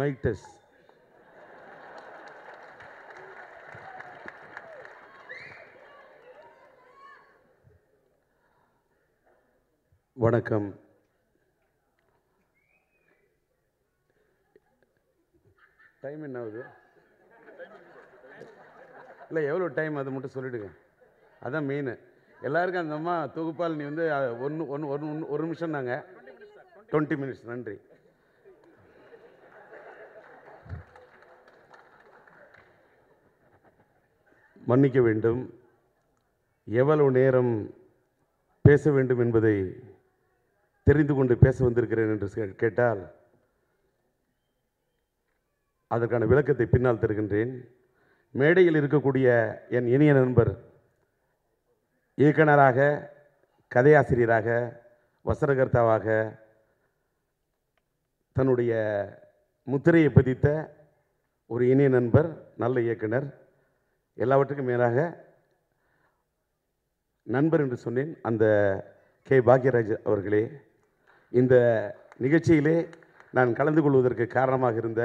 Mic test வணக்கம். Time என்ன ஆகுது இல்லை எவ்வளோ டைம் அது மட்டும் சொல்லிவிடுங்க அதான் மெயின் எல்லாருக்கும் அந்த அம்மா தொகுப்பால் நீ வந்து ஒன்று ஒன்று ஒன்று ஒரு நிமிஷம் தாங்க. டுவெண்ட்டி மினிட்ஸ் நன்றி. மன்னிக்க வேண்டும். எவ்வளவு நேரம் பேச வேண்டும் என்பதை தெரிந்து கொண்டு பேச வந்திருக்கிறேன் என்று கேட்டால் அதற்கான விளக்கத்தை பின்னால் தருகின்றேன். மேடையில் இருக்கக்கூடிய என் இனிய நண்பர் இயக்குனராக கதையாசிரியராக வசனகர்த்தாவாக தன்னுடைய முத்திரையை பதித்த ஒரு இனிய நண்பர் நல்ல இயக்குனர் எல்லாவற்றுக்கும் மேலாக நண்பர் என்று சொன்னேன் அந்த கே. பாக்யராஜ் அவர்களே. இந்த நிகழ்ச்சியிலே நான் கலந்து கொள்வதற்கு காரணமாக இருந்த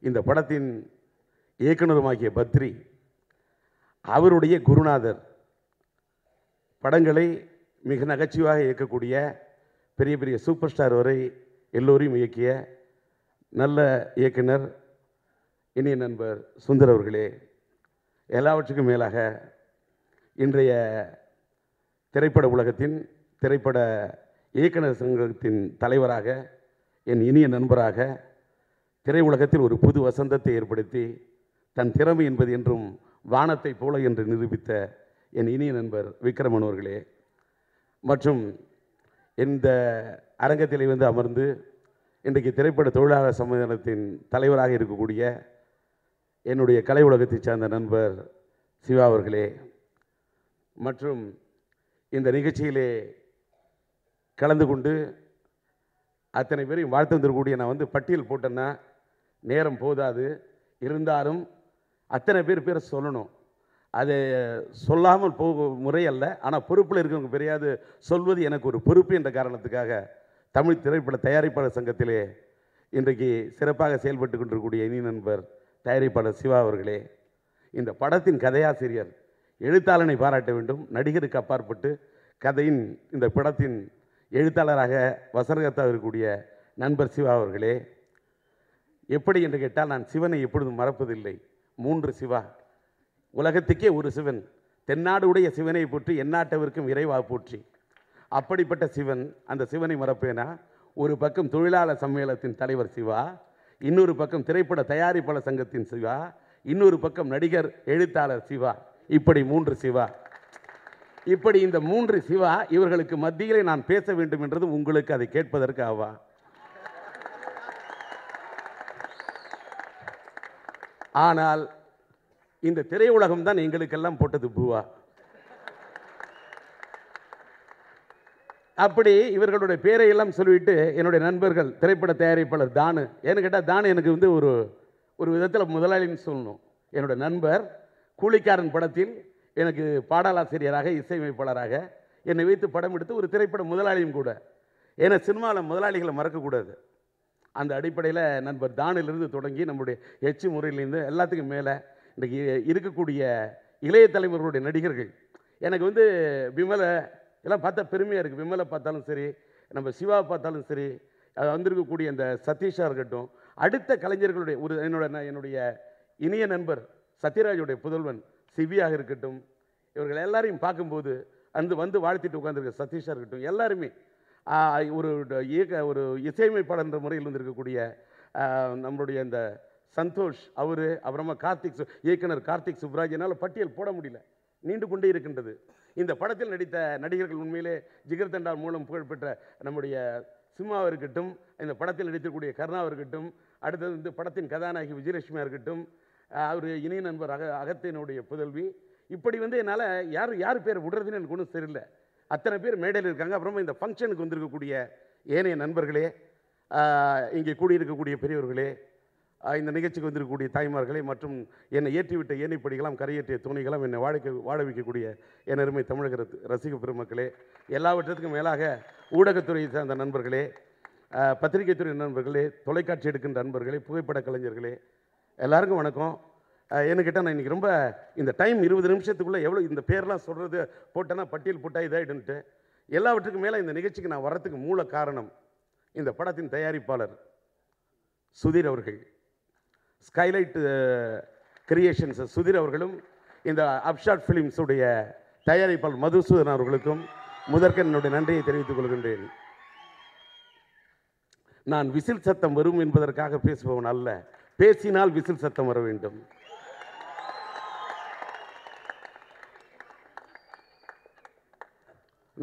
இந்த படத்தின் இயக்குனருமாகிய பத்ரி அவருடைய குருநாதர். படங்களை மிக நகைச்சுவாக இயக்கக்கூடிய பெரிய பெரிய சூப்பர் ஸ்டார் வரை எல்லோரையும் இயக்கிய நல்ல இயக்குனர் இனிய நண்பர் சுந்தர் அவர்களே. எல்லாவற்றுக்கும் மேலாக இன்றைய திரைப்பட உலகத்தின் திரைப்பட இயக்குனர் சங்கத்தின் தலைவராக என் இனிய நண்பராக திரையுலகத்தில் ஒரு புது வசந்தத்தை ஏற்படுத்தி தன் திறமை என்பது என்றும் வானத்தைப் போல என்று நிரூபித்த என் இனிய நண்பர் விக்ரமன் அவர்களே. மற்றும் இந்த அரங்கத்திலே வந்து அமர்ந்து இன்றைக்கு திரைப்பட தொழிலாளர் சம்மேளனத்தின் தலைவராக இருக்கக்கூடிய என்னுடைய கலை உலகத்தை சார்ந்த நண்பர் சிவா அவர்களே மற்றும் இந்த நிகழ்ச்சியிலே கலந்து கொண்டு அத்தனை பேரையும் வாழ்த்து வந்திருக்கக்கூடிய நான் வந்து பட்டியல் போட்டேன்னா நேரம் போதாது. இருந்தாலும் அத்தனை பேர் பேரை சொல்லணும். அது சொல்லாமல் போக முறை அல்ல. ஆனால் பொறுப்பில் இருக்கவங்க பெரியாது சொல்வது எனக்கு ஒரு பொறுப்பு என்ற காரணத்துக்காக தமிழ் திரைப்பட தயாரிப்பாளர் சங்கத்திலே இன்றைக்கு சிறப்பாக செயல்பட்டு கொண்டிருக்கக்கூடிய இனி நண்பர் தயாரிப்பாளர் சிவா அவர்களே இந்த படத்தின் கதையாசிரியர் எழுத்தாளனை பாராட்ட வேண்டும். நடிகருக்கு அப்பாற்பட்டு கதையின் இந்த படத்தின் எழுத்தாளராக வசனகர்த்தாக இருக்கக்கூடிய நண்பர் சிவா அவர்களே எப்படி என்று கேட்டால் நான் சிவனை எப்பொழுதும் மறப்பதில்லை. மூன்று சிவா. உலகத்துக்கே ஒரு சிவன். தென்னாடுடைய சிவனை போற்றி எந்நாட்டவருக்கும் இறைவா போற்றி. அப்படிப்பட்ட சிவன் அந்த சிவனை மறப்பேனா? ஒரு பக்கம் தொழிலாளர் சம்மேளத்தின் தலைவர் சிவா இன்னொரு பக்கம் திரைப்பட தயாரிப்பாளர் சங்கத்தின் சிவா இன்னொரு பக்கம் நடிகர் எழுத்தாளர் சிவா. இப்படி மூன்று சிவா. இப்படி இந்த மூன்று சிவா இவர்களுக்கு மத்தியிலே நான் பேச வேண்டும் என்றது உங்களுக்கு அதை கேட்பதற்கு ஆவா? ஆனால் இந்த திரையுலகம் தான் எங்களுக்கெல்லாம் போட்டது பூவா? அப்படி இவர்களுடைய பேரை எல்லாம் சொல்லிவிட்டு என்னுடைய நண்பர்கள் திரைப்பட தயாரிப்பாளர் தானு. ஏன்னு கேட்டால் தானு எனக்கு வந்து ஒரு ஒரு விதத்தில் முதலாளின்னு சொல்லணும். என்னுடைய நண்பர் கூலிக்காரன் படத்தில் எனக்கு பாடலாசிரியராக இசையமைப்பாளராக என்னை வைத்து படம் எடுத்து ஒரு திரைப்பட முதலாளியும் கூட. ஏன்னா சினிமாவில் முதலாளிகளை மறக்கக்கூடாது. அந்த அடிப்படையில் நண்பர் தானிலிருந்து தொடங்கி நம்முடைய எச்சு முறையிலேருந்து எல்லாத்துக்கும் மேலே இன்றைக்கி இருக்கக்கூடிய இளைய தலைவர்களுடைய நடிகர்கள். எனக்கு வந்து விமலை எல்லாம் பார்த்தா பெருமையாக இருக்குது விமலை பார்த்தாலும் சரி நம்ம சிவா பார்த்தாலும் சரி அது வந்திருக்கக்கூடிய அந்த சதீஷாக இருக்கட்டும். அடுத்த கலைஞர்களுடைய ஒரு என்னோட நான் என்னுடைய இனிய நண்பர் சத்யராஜுடைய புதல்வன் சிவியாக இருக்கட்டும். இவர்கள் எல்லாரையும் பார்க்கும்போது அந்த வந்து வாழ்த்திட்டு உட்காந்துருக்க சதீஷாக இருக்கட்டும். எல்லாருமே ஒரு இயக்க ஒரு இசையமைப்பாளர் என்ற முறையில் இருந்திருக்கக்கூடிய நம்மளுடைய இந்த சந்தோஷ் அவர் அப்புறமா கார்த்திக் சு- இயக்குனர் கார்த்திக் சுப்ராஜ் என்னால் பட்டியல் போட முடியல. நீண்டு கொண்டே இருக்கின்றது. இந்த படத்தில் நடித்த நடிகர்கள் உண்மையிலே ஜிகர் தண்டார் மூலம் புகழ்பெற்ற நம்முடைய சிம்மாவாக இருக்கட்டும் இந்த படத்தில் நடித்திருக்கக்கூடிய கருணாவாக இருக்கட்டும் அடுத்தது வந்து படத்தின் கதாநாயகி விஜயலட்சுமியாக இருக்கட்டும் அவர் இணைய நண்பர் அக அகத்தினுடைய புதல்வி. இப்படி வந்து என்னால் யார் யார் பேர் விடுறதுன்னு எனக்கு ஒன்றும் தெரியல. அத்தனை பேர் மேடையில் இருக்காங்க. அப்புறமா இந்த ஃபங்க்ஷனுக்கு வந்திருக்கக்கூடிய ஏனைய நண்பர்களே இங்கே கூடியிருக்கக்கூடிய பெரியவர்களே இந்த நிகழ்ச்சிக்கு வந்திருக்கக்கூடிய தாய்மார்களை மற்றும் என்னை ஏற்றிவிட்ட ஏனைப்படிகளாம் கரையேற்றிய துணிகளாம் என்னை வாழ்க்கை வாழ வைக்கக்கூடிய என் அருமை தமிழக ரத்- ரசிக பெருமக்களே எல்லாவற்றத்துக்கும் மேலாக ஊடகத்துறையை சார்ந்த நண்பர்களே பத்திரிகைத்துறை நண்பர்களே தொலைக்காட்சி எடுக்கின்ற நண்பர்களே புகைப்பட கலைஞர்களே எல்லாருக்கும் வணக்கம். என்கிட்ட நான் இன்னைக்கு ரொம்ப இந்த டைம் இருபது நிமிஷத்துக்குள்ளே எவ்வளோ இந்த பேர்லாம் சொல்கிறது போட்டேன்னா பட்டியல் போட்டால் இதாகிடுன்ட்டு எல்லாவற்றுக்கும் மேலே இந்த நிகழ்ச்சிக்கு நான் வர்றதுக்கு மூல காரணம் இந்த படத்தின் தயாரிப்பாளர் சுதீர் அவர்கள். ஸ்கைலைட் கிரியேஷன்ஸ் சுதீர் அவர்களும் இந்த அப்ஷாட் ஃபிலிம்ஸுடைய தயாரிப்பாளர் மதுசூதன் அவர்களுக்கும் முதற்க என்னுடைய நன்றியை தெரிவித்துக் கொள்கின்றேன். நான் விசில் சத்தம் வரும் என்பதற்காக பேசுபவன் அல்ல பேசினால் விசில் சத்தம் வர வேண்டும்.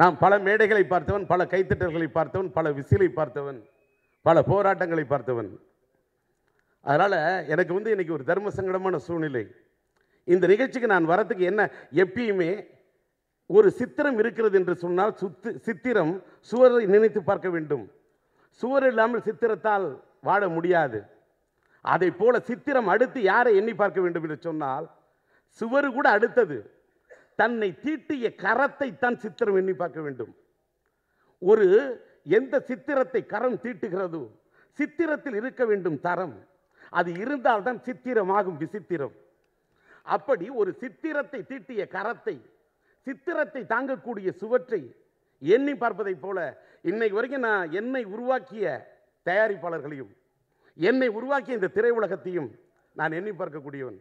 நான் பல மேடைகளை பார்த்தவன் பல கைத்தட்டல்களை பார்த்தவன் பல விசிலை பார்த்தவன் பல போராட்டங்களை பார்த்தவன். அதனால் எனக்கு வந்து இன்றைக்கி ஒரு தர்ம சங்கடமான சூழ்நிலை. இந்த நிகழ்ச்சிக்கு நான் வரத்துக்கு என்ன? எப்பயுமே ஒரு சித்திரம் இருக்கிறது என்று சொன்னால் சுத்து சித்திரம் சுவரை நினைத்து பார்க்க வேண்டும். சுவர் இல்லாமல் சித்திரத்தால் வாழ முடியாது. அதை போல சித்திரம் அடுத்து யாரை எண்ணி பார்க்க வேண்டும் என்று சொன்னால் சுவர் கூட அடுத்தது. தன்னை தீட்டிய கரத்தை தான் சித்திரம் எண்ணி பார்க்க வேண்டும். ஒரு எந்த சித்திரத்தை கரம் தீட்டுகிறதோ சித்திரத்தில் இருக்க வேண்டும் தரம். அது இருந்தால்தான் சித்திரமாகும் விசித்திரம். அப்படி ஒரு சித்திரத்தை தீட்டிய கரத்தை சித்திரத்தை தாங்கக்கூடிய சுவற்றை எண்ணி பார்ப்பதைப் போல இன்னைக்கு வரைக்கும் நான் என்னை உருவாக்கிய தயாரிப்பாளர்களையும் என்னை உருவாக்கிய இந்த திரையுலகத்தையும் நான் எண்ணி பார்க்கக்கூடியவன்.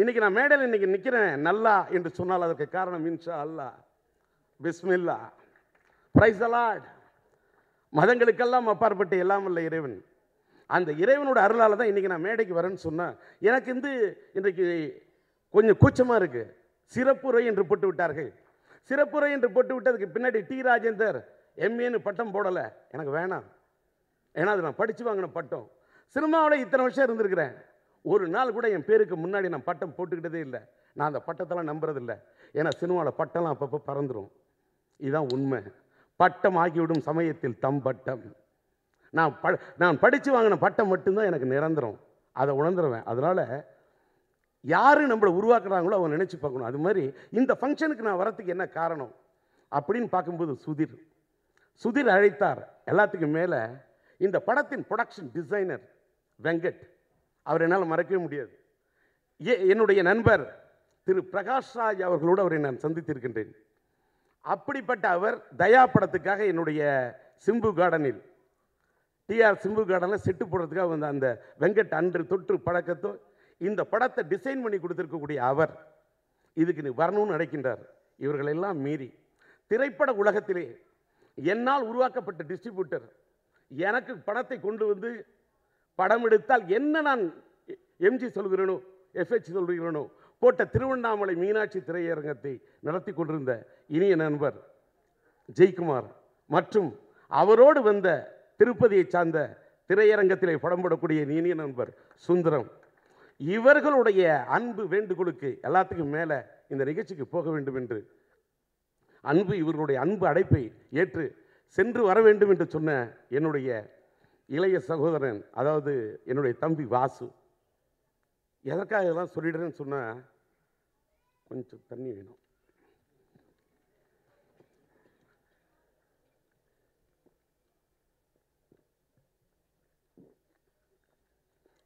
இன்னைக்கு நான் மேடையில் இன்னைக்கு நிற்கிறேன் நல்லா என்று சொன்னால் அதற்கு காரணம் இன்ஷா அல்லாஹ் பிஸ்மில்லா பிரைஸ் அலாட் மதங்களுக்கெல்லாம் அப்பாற்பட்டு எல்லாம் இல்லை இறைவன். அந்த இறைவனோட அருளால் தான் இன்றைக்கி நான் மேடைக்கு வரேன்னு சொன்னேன் எனக்கு வந்து இன்றைக்கு கொஞ்சம் கூச்சமாக இருக்குது சிறப்புரை என்று போட்டு விட்டார்கள். சிறப்புரை என்று போட்டு விட்டதுக்கு பின்னாடி டி. ராஜேந்தர் எம்ஏன்னு பட்டம் போடலை. எனக்கு வேணாம். ஏன்னா அது நான் படித்து வாங்கின பட்டம். சினிமாவில் இத்தனை வருஷம் இருந்திருக்கிறேன். ஒரு நாள் கூட என் பேருக்கு முன்னாடி நான் பட்டம் போட்டுக்கிட்டதே இல்லை. நான் அந்த பட்டத்தெல்லாம் நம்புறதில்ல. ஏன்னா சினிமாவில் பட்டம்லாம் அப்பப்போ பறந்துடும் இதுதான் உண்மை. பட்டம் ஆகிவிடும் சமயத்தில் தம் பட்டம். நான் ப நான் படித்து வாங்கின பட்டம் மட்டும்தான் எனக்கு நிரந்தரம். அதை உணர்ந்துருவேன். அதனால் யார் நம்மளை உருவாக்குறாங்களோ அவங்க நினச்சி பார்க்கணும். அது மாதிரி இந்த ஃபங்க்ஷனுக்கு நான் வரத்துக்கு என்ன காரணம்? அப்படின்னு பார்க்கும்போது சுதிர். சுதிர் அழைத்தார். எல்லாத்துக்கும் மேலே இந்த படத்தின் ப்ரொடக்ஷன் டிசைனர் வெங்கட். அவர் என்னால் மறக்கவே முடியாது. ஏ என்னுடைய நண்பர் திரு பிரகாஷ் ராஜ் அவர்களோடு அவரை நான் சந்தித்திருக்கின்றேன். அப்படிப்பட்ட அவர் தயா படத்துக்காக என்னுடைய சிம்பு கார்டனில் டிஆர் சிம்பு கார்டனில் செட்டு போடுறதுக்காக வந்த அந்த வெங்கட் அன்று தொற்று பழக்கத்தோ இந்த படத்தை டிசைன் பண்ணி கொடுத்துருக்கக்கூடிய அவர் இதுக்கு நீ வரணும்னு நினைக்கின்றார். இவர்களெல்லாம் மீறி. திரைப்பட உலகத்திலே என்னால் உருவாக்கப்பட்ட டிஸ்ட்ரிபியூட்டர் எனக்கு பணத்தை கொண்டு வந்து படம் எடுத்தால் என்ன நான் எம்ஜி சொல்கிறேனோ எஃப்ஹெச் சொல்கிறேனோ போட்ட திருவண்ணாமலை மீனாட்சி திரையரங்கத்தை நடத்தி கொண்டிருந்த இனிய நண்பர் ஜெய்குமார் மற்றும் அவரோடு வந்த திருப்பதியை சார்ந்த திரையரங்கத்திலே படம் போடக்கூடிய இனிய நண்பர் சுந்தரம் இவர்களுடைய அன்பு வேண்டுகோளுக்கு எல்லாத்துக்கும் மேலே இந்த நிகழ்ச்சிக்கு போக வேண்டும் என்று அன்பு இவர்களுடைய அன்பு அடைப்பை ஏற்று சென்று வர வேண்டும் என்று சொன்ன என்னுடைய இளைய சகோதரன் அதாவது என்னுடைய தம்பி வாசு. எதற்காக இதெல்லாம் சொல்லிடுறேன்னு சொன்னால் கொஞ்சம் தண்ணி வேணும்.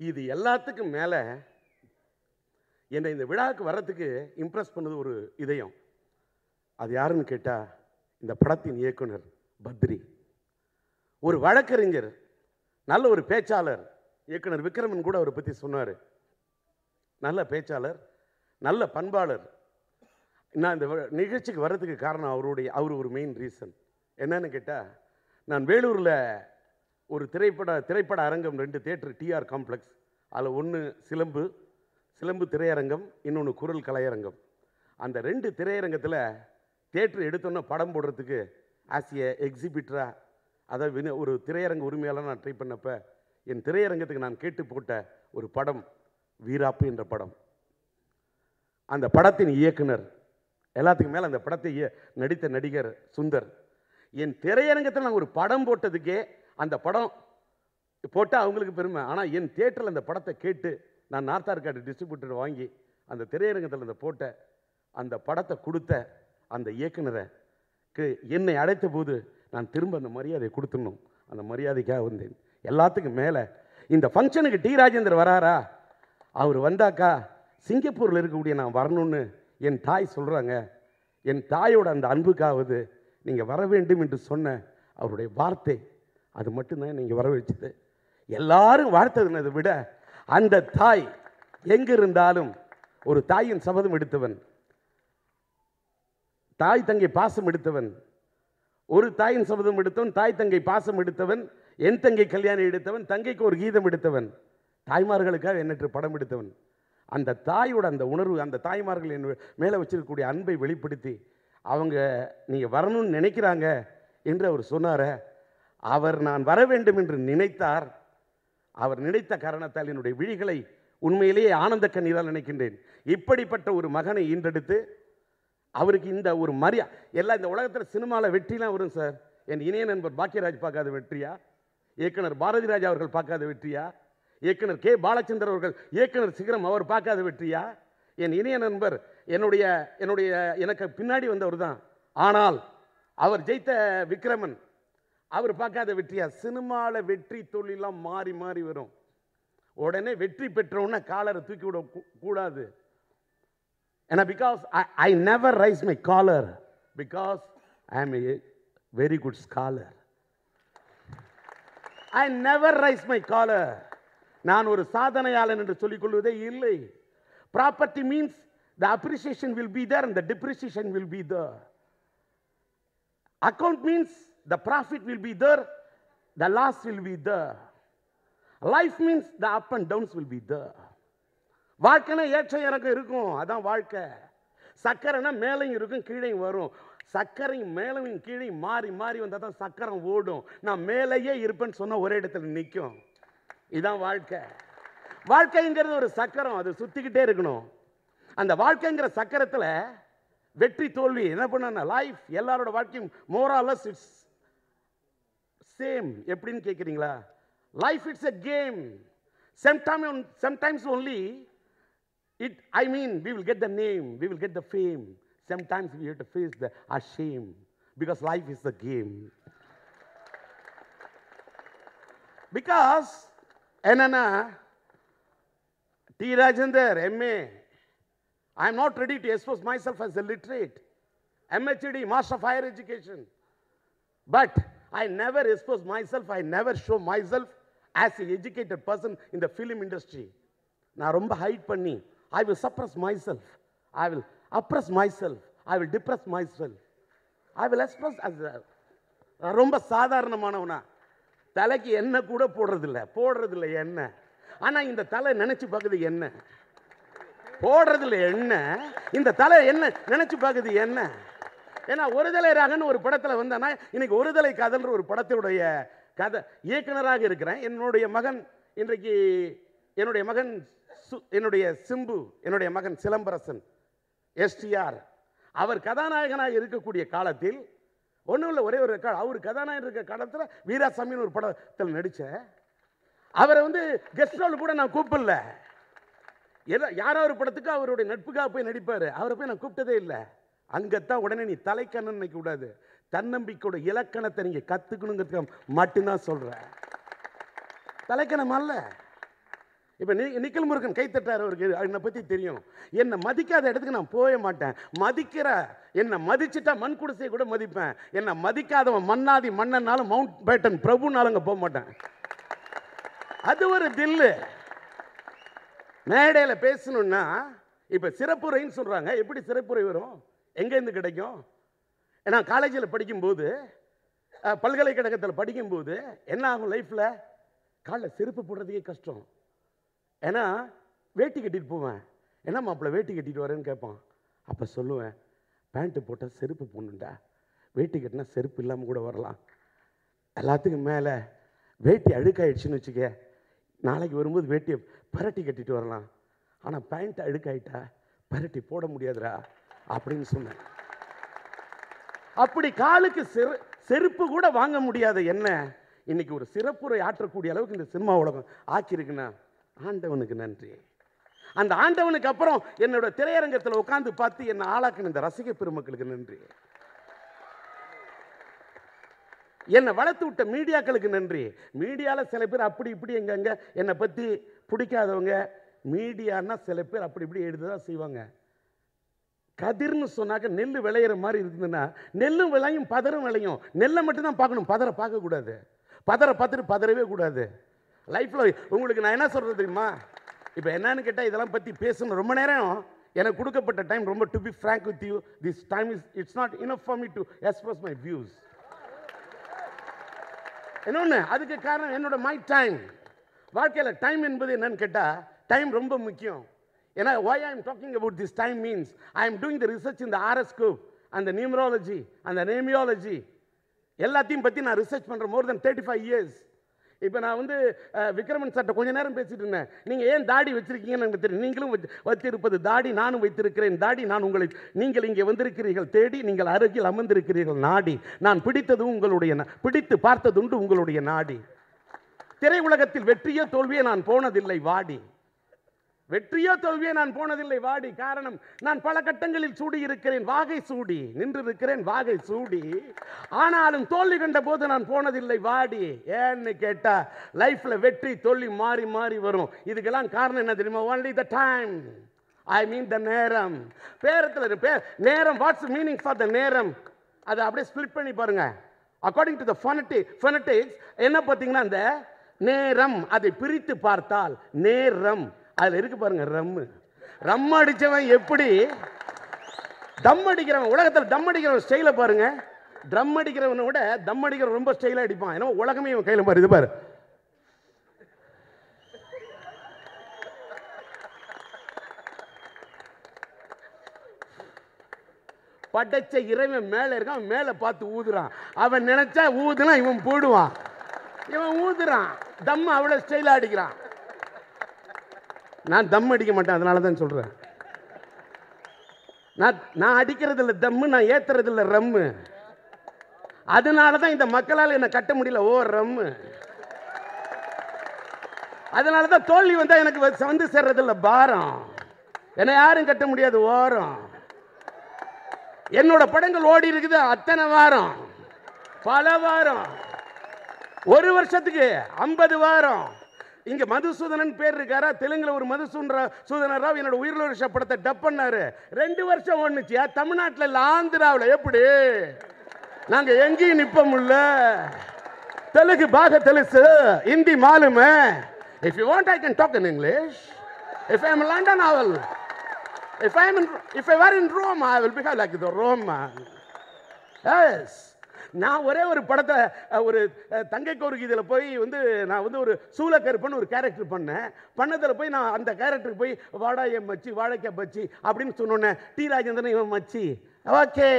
இது எல்லாத்துக்கும் மேலே என்னை இந்த விழாவுக்கு வர்றதுக்கு இம்ப்ரெஸ் பண்ணது ஒரு இதயம். அது யாருன்னு கேட்டால் இந்த படத்தின் இயக்குனர் பத்ரி. ஒரு வழக்கறிஞர் நல்ல ஒரு பேச்சாளர். இயக்குனர் விக்ரமன் கூட அவரை பற்றி சொன்னார். நல்ல பேச்சாளர் நல்ல பண்பாளர். நான் இந்த நிகழ்ச்சிக்கு வர்றதுக்கு காரணம் அவருடைய அவர் ஒரு மெயின் ரீசன் என்னன்னு கேட்டால் நான் வேலூரில் ஒரு திரைப்பட திரைப்பட அரங்கம் ரெண்டு தேட்ரு டிஆர் காம்ப்ளெக்ஸ் அதில் ஒன்று சிலம்பு சிலம்பு திரையரங்கம் இன்னொன்று குரல் கலையரங்கம். அந்த ரெண்டு திரையரங்கத்தில் தேட்ரு எடுத்தோன்னே படம் போடுறதுக்கு ஆஸ் எ எக்ஸிபிட்டராக அதாவது வின ஒரு திரையரங்க உரிமையாளர் நான் ட்ரை பண்ணப்போ என் திரையரங்கத்துக்கு நான் கேட்டு போட்ட ஒரு படம் வீராப்பு என்ற படம். அந்த படத்தின் இயக்குனர் எல்லாத்துக்கும் மேலே அந்த படத்தை இய- நடித்த நடிகர் சுந்தர். என் திரையரங்கத்தில் நான் ஒரு படம் போட்டதுக்கே அந்த படம் போட்டால் அவங்களுக்கு பெருமை. ஆனால் என் தேட்டரில் அந்த படத்தை கேட்டு நான் நார்த் ஆர்காடு டிஸ்ட்ரிபியூட்டர் வாங்கி அந்த திரையரங்கத்தில் அந்த போட்ட அந்த படத்தை கொடுத்த அந்த இயக்குனரைக்கு என்னை அழைத்த போது நான் திரும்ப அந்த மரியாதையை கொடுத்துடணும். அந்த மரியாதைக்காக வந்தேன். எல்லாத்துக்கும் மேலே இந்த ஃபங்க்ஷனுக்கு டி ராஜேந்தர் வராரா? அவர் வந்தாக்கா சிங்கப்பூரில் இருக்கக்கூடிய நான் வரணும்னு என் தாய் சொல்கிறாங்க என் தாயோட அந்த அன்புக்காவது நீங்கள் வர வேண்டும் என்று சொன்ன அவருடைய வார்த்தை அது மட்டும்தான் நீங்கள் வர வச்சது எல்லாரும் வாழ்த்ததுனதை விட அந்த தாய் எங்கே இருந்தாலும் ஒரு தாயின் சபதம் எடுத்தவன் தாய் தங்கை பாசம் எடுத்தவன் ஒரு தாயின் சபதம் எடுத்தவன் தாய் தங்கை பாசம் எடுத்தவன் என் தங்கை கல்யாணம் எடுத்தவன் தங்கைக்கு ஒரு கீதம் எடுத்தவன் தாய்மார்களுக்காக எண்ணற்ற படம் எடுத்தவன். அந்த தாயோட அந்த உணர்வு அந்த தாய்மார்கள் என் மேலே வச்சிருக்கக்கூடிய அன்பை வெளிப்படுத்தி அவங்க நீங்கள் வரணும்னு நினைக்கிறாங்க என்று அவர் சொன்னார அவர் நான் வர வேண்டும் என்று நினைத்தார். அவர் நினைத்த காரணத்தால் என்னுடைய விழிகளை உண்மையிலேயே ஆனந்த கண்ணீரால் நினைக்கின்றேன். இப்படிப்பட்ட ஒரு மகனை ஈன்றெடுத்து அவருக்கு இந்த ஒரு மரியா எல்லாம் இந்த உலகத்தில் சினிமாவில் வெற்றிலாம் வரும் சார். என் இணைய நண்பர் பாக்கியராஜ் பார்க்காத வெற்றியா? இயக்குனர் பாரதி ராஜா அவர்கள் பார்க்காத வெற்றியா? இயக்குனர் கே. பாலச்சந்தர் அவர்கள் இயக்குனர் சிகரம் அவர் பார்க்காத வெற்றியா? என் இணைய நண்பர் என்னுடைய என்னுடைய எனக்கு பின்னாடி வந்தவர் தான் ஆனால் அவர் ஜெயித்த விக்ரமன் அவர் பார்க்காத வெற்றியா? சினிமாவில் வெற்றி தொழிலாம் மாறி மாறி வரும். உடனே வெற்றி பெற்றவுடனே காலரை தூக்கி விட கூடாது. ஏன்னா because I never raise my collar because I am a very good scholar I never raise my collar நான் ஒரு சாதனையாளன் என்று சொல்லிக்கொள்வதே இல்லை. Property means the appreciation will be there and the depreciation will be there account means the profit will be there, the loss will be there. Life means the up and downs will be the வாழ்க்கைனா ஏற்ற இறக்கம் இருக்கும் அதான் வாழ்க்கை. சக்கரைனா மேலையும் இருக்கும் கீழையும் வரும். சக்கரையும் மேலையும் கீழையும் மாறி மாறி வந்தால் தான் சக்கரம் ஓடும். நான் மேலேயே இருப்பேன்னு சொன்னால் ஒரே இடத்துல நிற்கும் இதுதான் வாழ்க்கை. வாழ்க்கைங்கிறது ஒரு சக்கரம் அது சுற்றிக்கிட்டே இருக்கணும். அந்த வாழ்க்கைங்கிற சக்கரத்தில் வெற்றி தோல்வி என்ன பண்ண லைஃப் எல்லாரோட வாழ்க்கையும் மோராலஸ் இட்ஸ் சேம் எப்படின்னு கேட்குறீங்களா life it's a game sometime sometimes only it i mean we will get the name we will get the fame sometimes we have to face the our shame because life is the game because என்னன்னா T Rajendar MA I am not ready to expose myself as a literate. MHD, Master of Higher Education. But I never expose myself, I never show myself as an educated person in the film industry. நான் ரொம்ப hide பண்ணி I will suppress myself I will oppress myself I will depress myself I will express as ரொம்ப சாதாரணமானவனா. தலைக்கு எண்ணெய் கூட போடுறதில்ல. போடுறதில்ல எண்ணெய் ஆனால் இந்த தலை நினச்சி பார்க்குது என்ன போடுறதில்ல என்ன இந்த தலை என்ன நினச்சி பார்க்குது என்ன ஏன்னா ஒருதலை ராகன்னு ஒரு படத்தில் வந்தேன்னா இன்னைக்கு ஒருதலை காதல்ன்ற ஒரு படத்தினுடைய கதை இயக்குனராக இருக்கிறேன். என்னுடைய மகன் இன்றைக்கு என்னுடைய மகன் சு- என்னுடைய சிம்பு என்னுடைய மகன் சிலம்பரசன் எஸ்டிஆர் அவர் கதாநாயகனாக இருக்கக்கூடிய காலத்தில் ஒன்றும் இல்லை ஒரே ஒரு கா அவர் கதாநாயகன் இருக்க காலத்தில் வீராசாமின்னு ஒரு படத்தில் நடித்தேன் அவரை வந்து கெஸ்ட் ரோல் கூட நான் கூப்பிடல. எதோ யாரோ ஒரு படத்துக்கு அவருடைய நட்புக்காக போய் நடிப்பார். அவரை போய் நான் கூப்பிட்டதே இல்லை. அங்கத்தான் உடனே நீ தலைக்கண்ணன் நினைக்க கூடாது. தன்னம்பிக்கையோட இலக்கணத்தை நீங்கள் கற்றுக்கணுங்கிறதுக்கு மட்டும்தான் சொல்கிறேன் தலைக்கணம் அல்ல. இப்போ நி நிக்கல் முருகன் கைத்தட்டார் அவருக்கு என்னை பற்றி தெரியும். என்னை மதிக்காத இடத்துக்கு நான் போக மாட்டேன். மதிக்கிற என்னை மதிச்சிட்டா மண் குடிசையை கூட மதிப்பேன். என்னை மதிக்காதவன் மன்னாதி மன்னனாலும் மவுண்ட் பேட்டன் பிரபுனாலும் அங்கே போக மாட்டேன். அது ஒரு தில்லு. மேடையில் பேசணும்னா இப்போ சிறப்புரைன்னு சொல்கிறாங்க எப்படி சிறப்புரை வரும்? எங்கேருந்து கிடைக்கும்? ஏன்னா காலேஜில் படிக்கும்போது பல்கலைக்கழகத்தில் படிக்கும்போது என்ன ஆகும் லைஃப்பில் காலைல செருப்பு போடுறதுக்கே கஷ்டம். ஏன்னா வேட்டி கட்டிட்டு போவேன். என்ன மாப்பிள்ள வேட்டி கட்டிட்டு வரேன்னு கேட்பான் அப்போ சொல்லுவேன் பேண்ட்டு போட்டால் செருப்பு போடணுண்டா வேட்டி கட்டினா செருப்பு இல்லாமல் கூட வரலாம். எல்லாத்துக்கும் மேலே வேட்டி அழுக்காயிடுச்சுன்னு வச்சுக்க நாளைக்கு வரும்போது வேட்டியை பரட்டி கட்டிட்டு வரலாம். ஆனால் பேண்ட் அழுக்காயிட்டா பரட்டி போட முடியாதுடா. அப்படின்னு சொன்னேன். அப்படி காலுக்கு செரு செருப்பு கூட வாங்க முடியாத என்ன? இன்னைக்கு ஒரு சிறப்புரை ஆற்றக்கூடிய அளவுக்கு இந்த சினிமா உலகம் ஆக்கியிருக்குன்னா ஆண்டவனுக்கு நன்றி. அந்த ஆண்டவனுக்கு அப்புறம் என்னோட திரையரங்கத்தில் உட்காந்து பார்த்து என்னை ஆளாக்கின இந்த ரசிக பெருமக்களுக்கு நன்றி. என்னை வளர்த்து விட்ட மீடியாக்களுக்கு நன்றி. மீடியாவில் சில பேர் அப்படி இப்படி எங்கங்க என்னை பற்றி பிடிக்காதவங்க மீடியான்னா சில பேர் அப்படி இப்படி எழுதுதான் செய்வாங்க. கதிர்னு சொன்னாக்க நெல் விளையிற மாதிரி இருந்ததுன்னா நெல்லும் விளையும் பதறும் விளையும். நெல்லை மட்டும்தான் பார்க்கணும். பதற பார்க்கக்கூடாது. பதற பார்த்துட்டு பதறவே கூடாது. லைஃப்பில் உங்களுக்கு நான் என்ன சொல்கிறது தெரியுமா? இப்போ என்னன்னு கேட்டால் இதெல்லாம் பற்றி பேசணும். ரொம்ப நேரம் எனக்கு கொடுக்கப்பட்ட டைம் ரொம்ப to be frank with you this time is it's not enough for me to express my views இன்னொன்று அதுக்கு காரணம் என்னோட மை டைம் வாழ்க்கையில் டைம் என்பது என்னன்னு கேட்டால் டைம் ரொம்ப முக்கியம். ஏன்னா why I am talking about this time means I am doing the research இந்த ஆர்எஸ்கோப் அந்த நியூமராலஜி அந்த நேமியாலஜி எல்லாத்தையும் பற்றி நான் ரிசர்ச் பண்ணுறேன் more than thirty five years இப்போ நான் வந்து விக்ரமன் சார்ட்ட கொஞ்ச நேரம் பேசிட்டு இருந்தேன். நீங்கள் ஏன் தாடி வச்சிருக்கீங்கன்னு எனக்கு தெரியும். நீங்களும் வைத்திருப்பது தாடி நானும் வைத்திருக்கிறேன். தாடி நான் உங்களை நீங்கள் இங்கே வந்திருக்கிறீர்கள். தேடி நீங்கள் அருகில் அமர்ந்திருக்கிறீர்கள். நாடி. நான் பிடித்ததும் உங்களுடைய பிடித்து பார்த்ததுண்டு உங்களுடைய நாடி. திரையுலகத்தில் வெற்றியோ தோல்வியோ நான் போனதில்லை. வாடி. வெற்றியோ தோல்வியோ நான் போனதில்லை வாடி. காரணம் நான் பல கட்டங்களில் சூடி இருக்கிறேன். வாகை சூடி. நின்று இருக்கிறேன் வாகை சூடி. ஆனாலும் தோல்வி கண்ட போது நான் போனதில்லை வாடி. ஏன்னு கேட்டா லைஃப்ல வெற்றி தோல்வி மாறி மாறி வரும். இதுக்கெல்லாம் காரணம் என்ன தெரியுமா? ஒன்லி த டைம் ஐ மீன் த நேரம். பேரத்தில் பேர் நேரம் வாட்ஸ் மீனிங் ஃபார் த நேரம்? அதை அப்படியே ஸ்பிளிட் பண்ணி பாருங்க. அக்கார்டிங் டு த ஃபனட்டி ஃபெனட்டிக்ஸ் என்ன பார்த்தீங்கன்னா அந்த நேரம் அதை பிரித்து பார்த்தால் நேரம். அதில் இருக்கு பாருங்க ரம்மு ரம் அடித்தவன் எப்படி? தம் அடிக்கிறவன் உலகத்தில் தம் அடிக்கிறவன் ஸ்டைலை பாருங்க. ட்ரம் அடிக்கிறவனை விட தம் அடிக்கிறவன் ரொம்ப ஸ்டைலாக அடிப்பான். ஏன்னா உலகமே இவன் கையில் பாரு இது பாரு. படைச்ச இறைவன் மேலே இருக்கான் அவன் மேலே பார்த்து ஊதுறான். அவன் நினைச்சா ஊதுனா இவன் போடுவான். இவன் ஊதுறான். தம் அவ்வளோ ஸ்டைலாக அடிக்கிறான். நான் தம் அடிக்க மாட்டேன் அதனால தான் சொல்கிறேன் நான் நான் அடிக்கிறது இல்லை தம்மு நான் ஏற்றுறது இல்லை ரம்மு. அதனால தான் இந்த மக்களால் என்னை கட்ட முடியல ஓ ரம்மு. அதனால தான் தோல்வி வந்தால் எனக்கு வந்து சேர்றது இல்லை பாரம். என்னை யாரும் கட்ட முடியாது ஓரம். என்னோட படங்கள் ஓடி இருக்குது அத்தனை வாரம். பல வாரம். ஒரு வருஷத்துக்கு ஐம்பது வாரம். இங்க மதுசூதனன் பேர் இருக்காரா? தெலுங்குல ஒரு மதுசூதன சூதனராவ் என்னோட உயிரில் வருஷ படத்தை டப் பண்ணாரு. ரெண்டு வருஷம் ஒண்ணுச்சியா தமிழ்நாட்டில் இல்ல ஆந்திராவில். எப்படி? நாங்க எங்கேயும் நிப்போம்ல தெலுங்கு பாக தெலுசு Hindi மாலுமே. If you want I can talk in English if I am London அவல் if I I'm if I were in Rome I will behave like the Rome S நான் ஒரே ஒரு படத்தை ஒரு தங்கை கோருக்கு இதில் போய் வந்து நான் வந்து ஒரு சூளக்கருப்பன் ஒரு கேரக்டர் பண்ணேன். பண்ணதில் போய் நான் அந்த கேரக்டருக்கு போய் வாடாய மச்சி வாழைக்காய் பச்சி அப்படின்னு சொன்னோன்னே டி ராஜேந்திரன் இவன் மச்சி. ஓகே.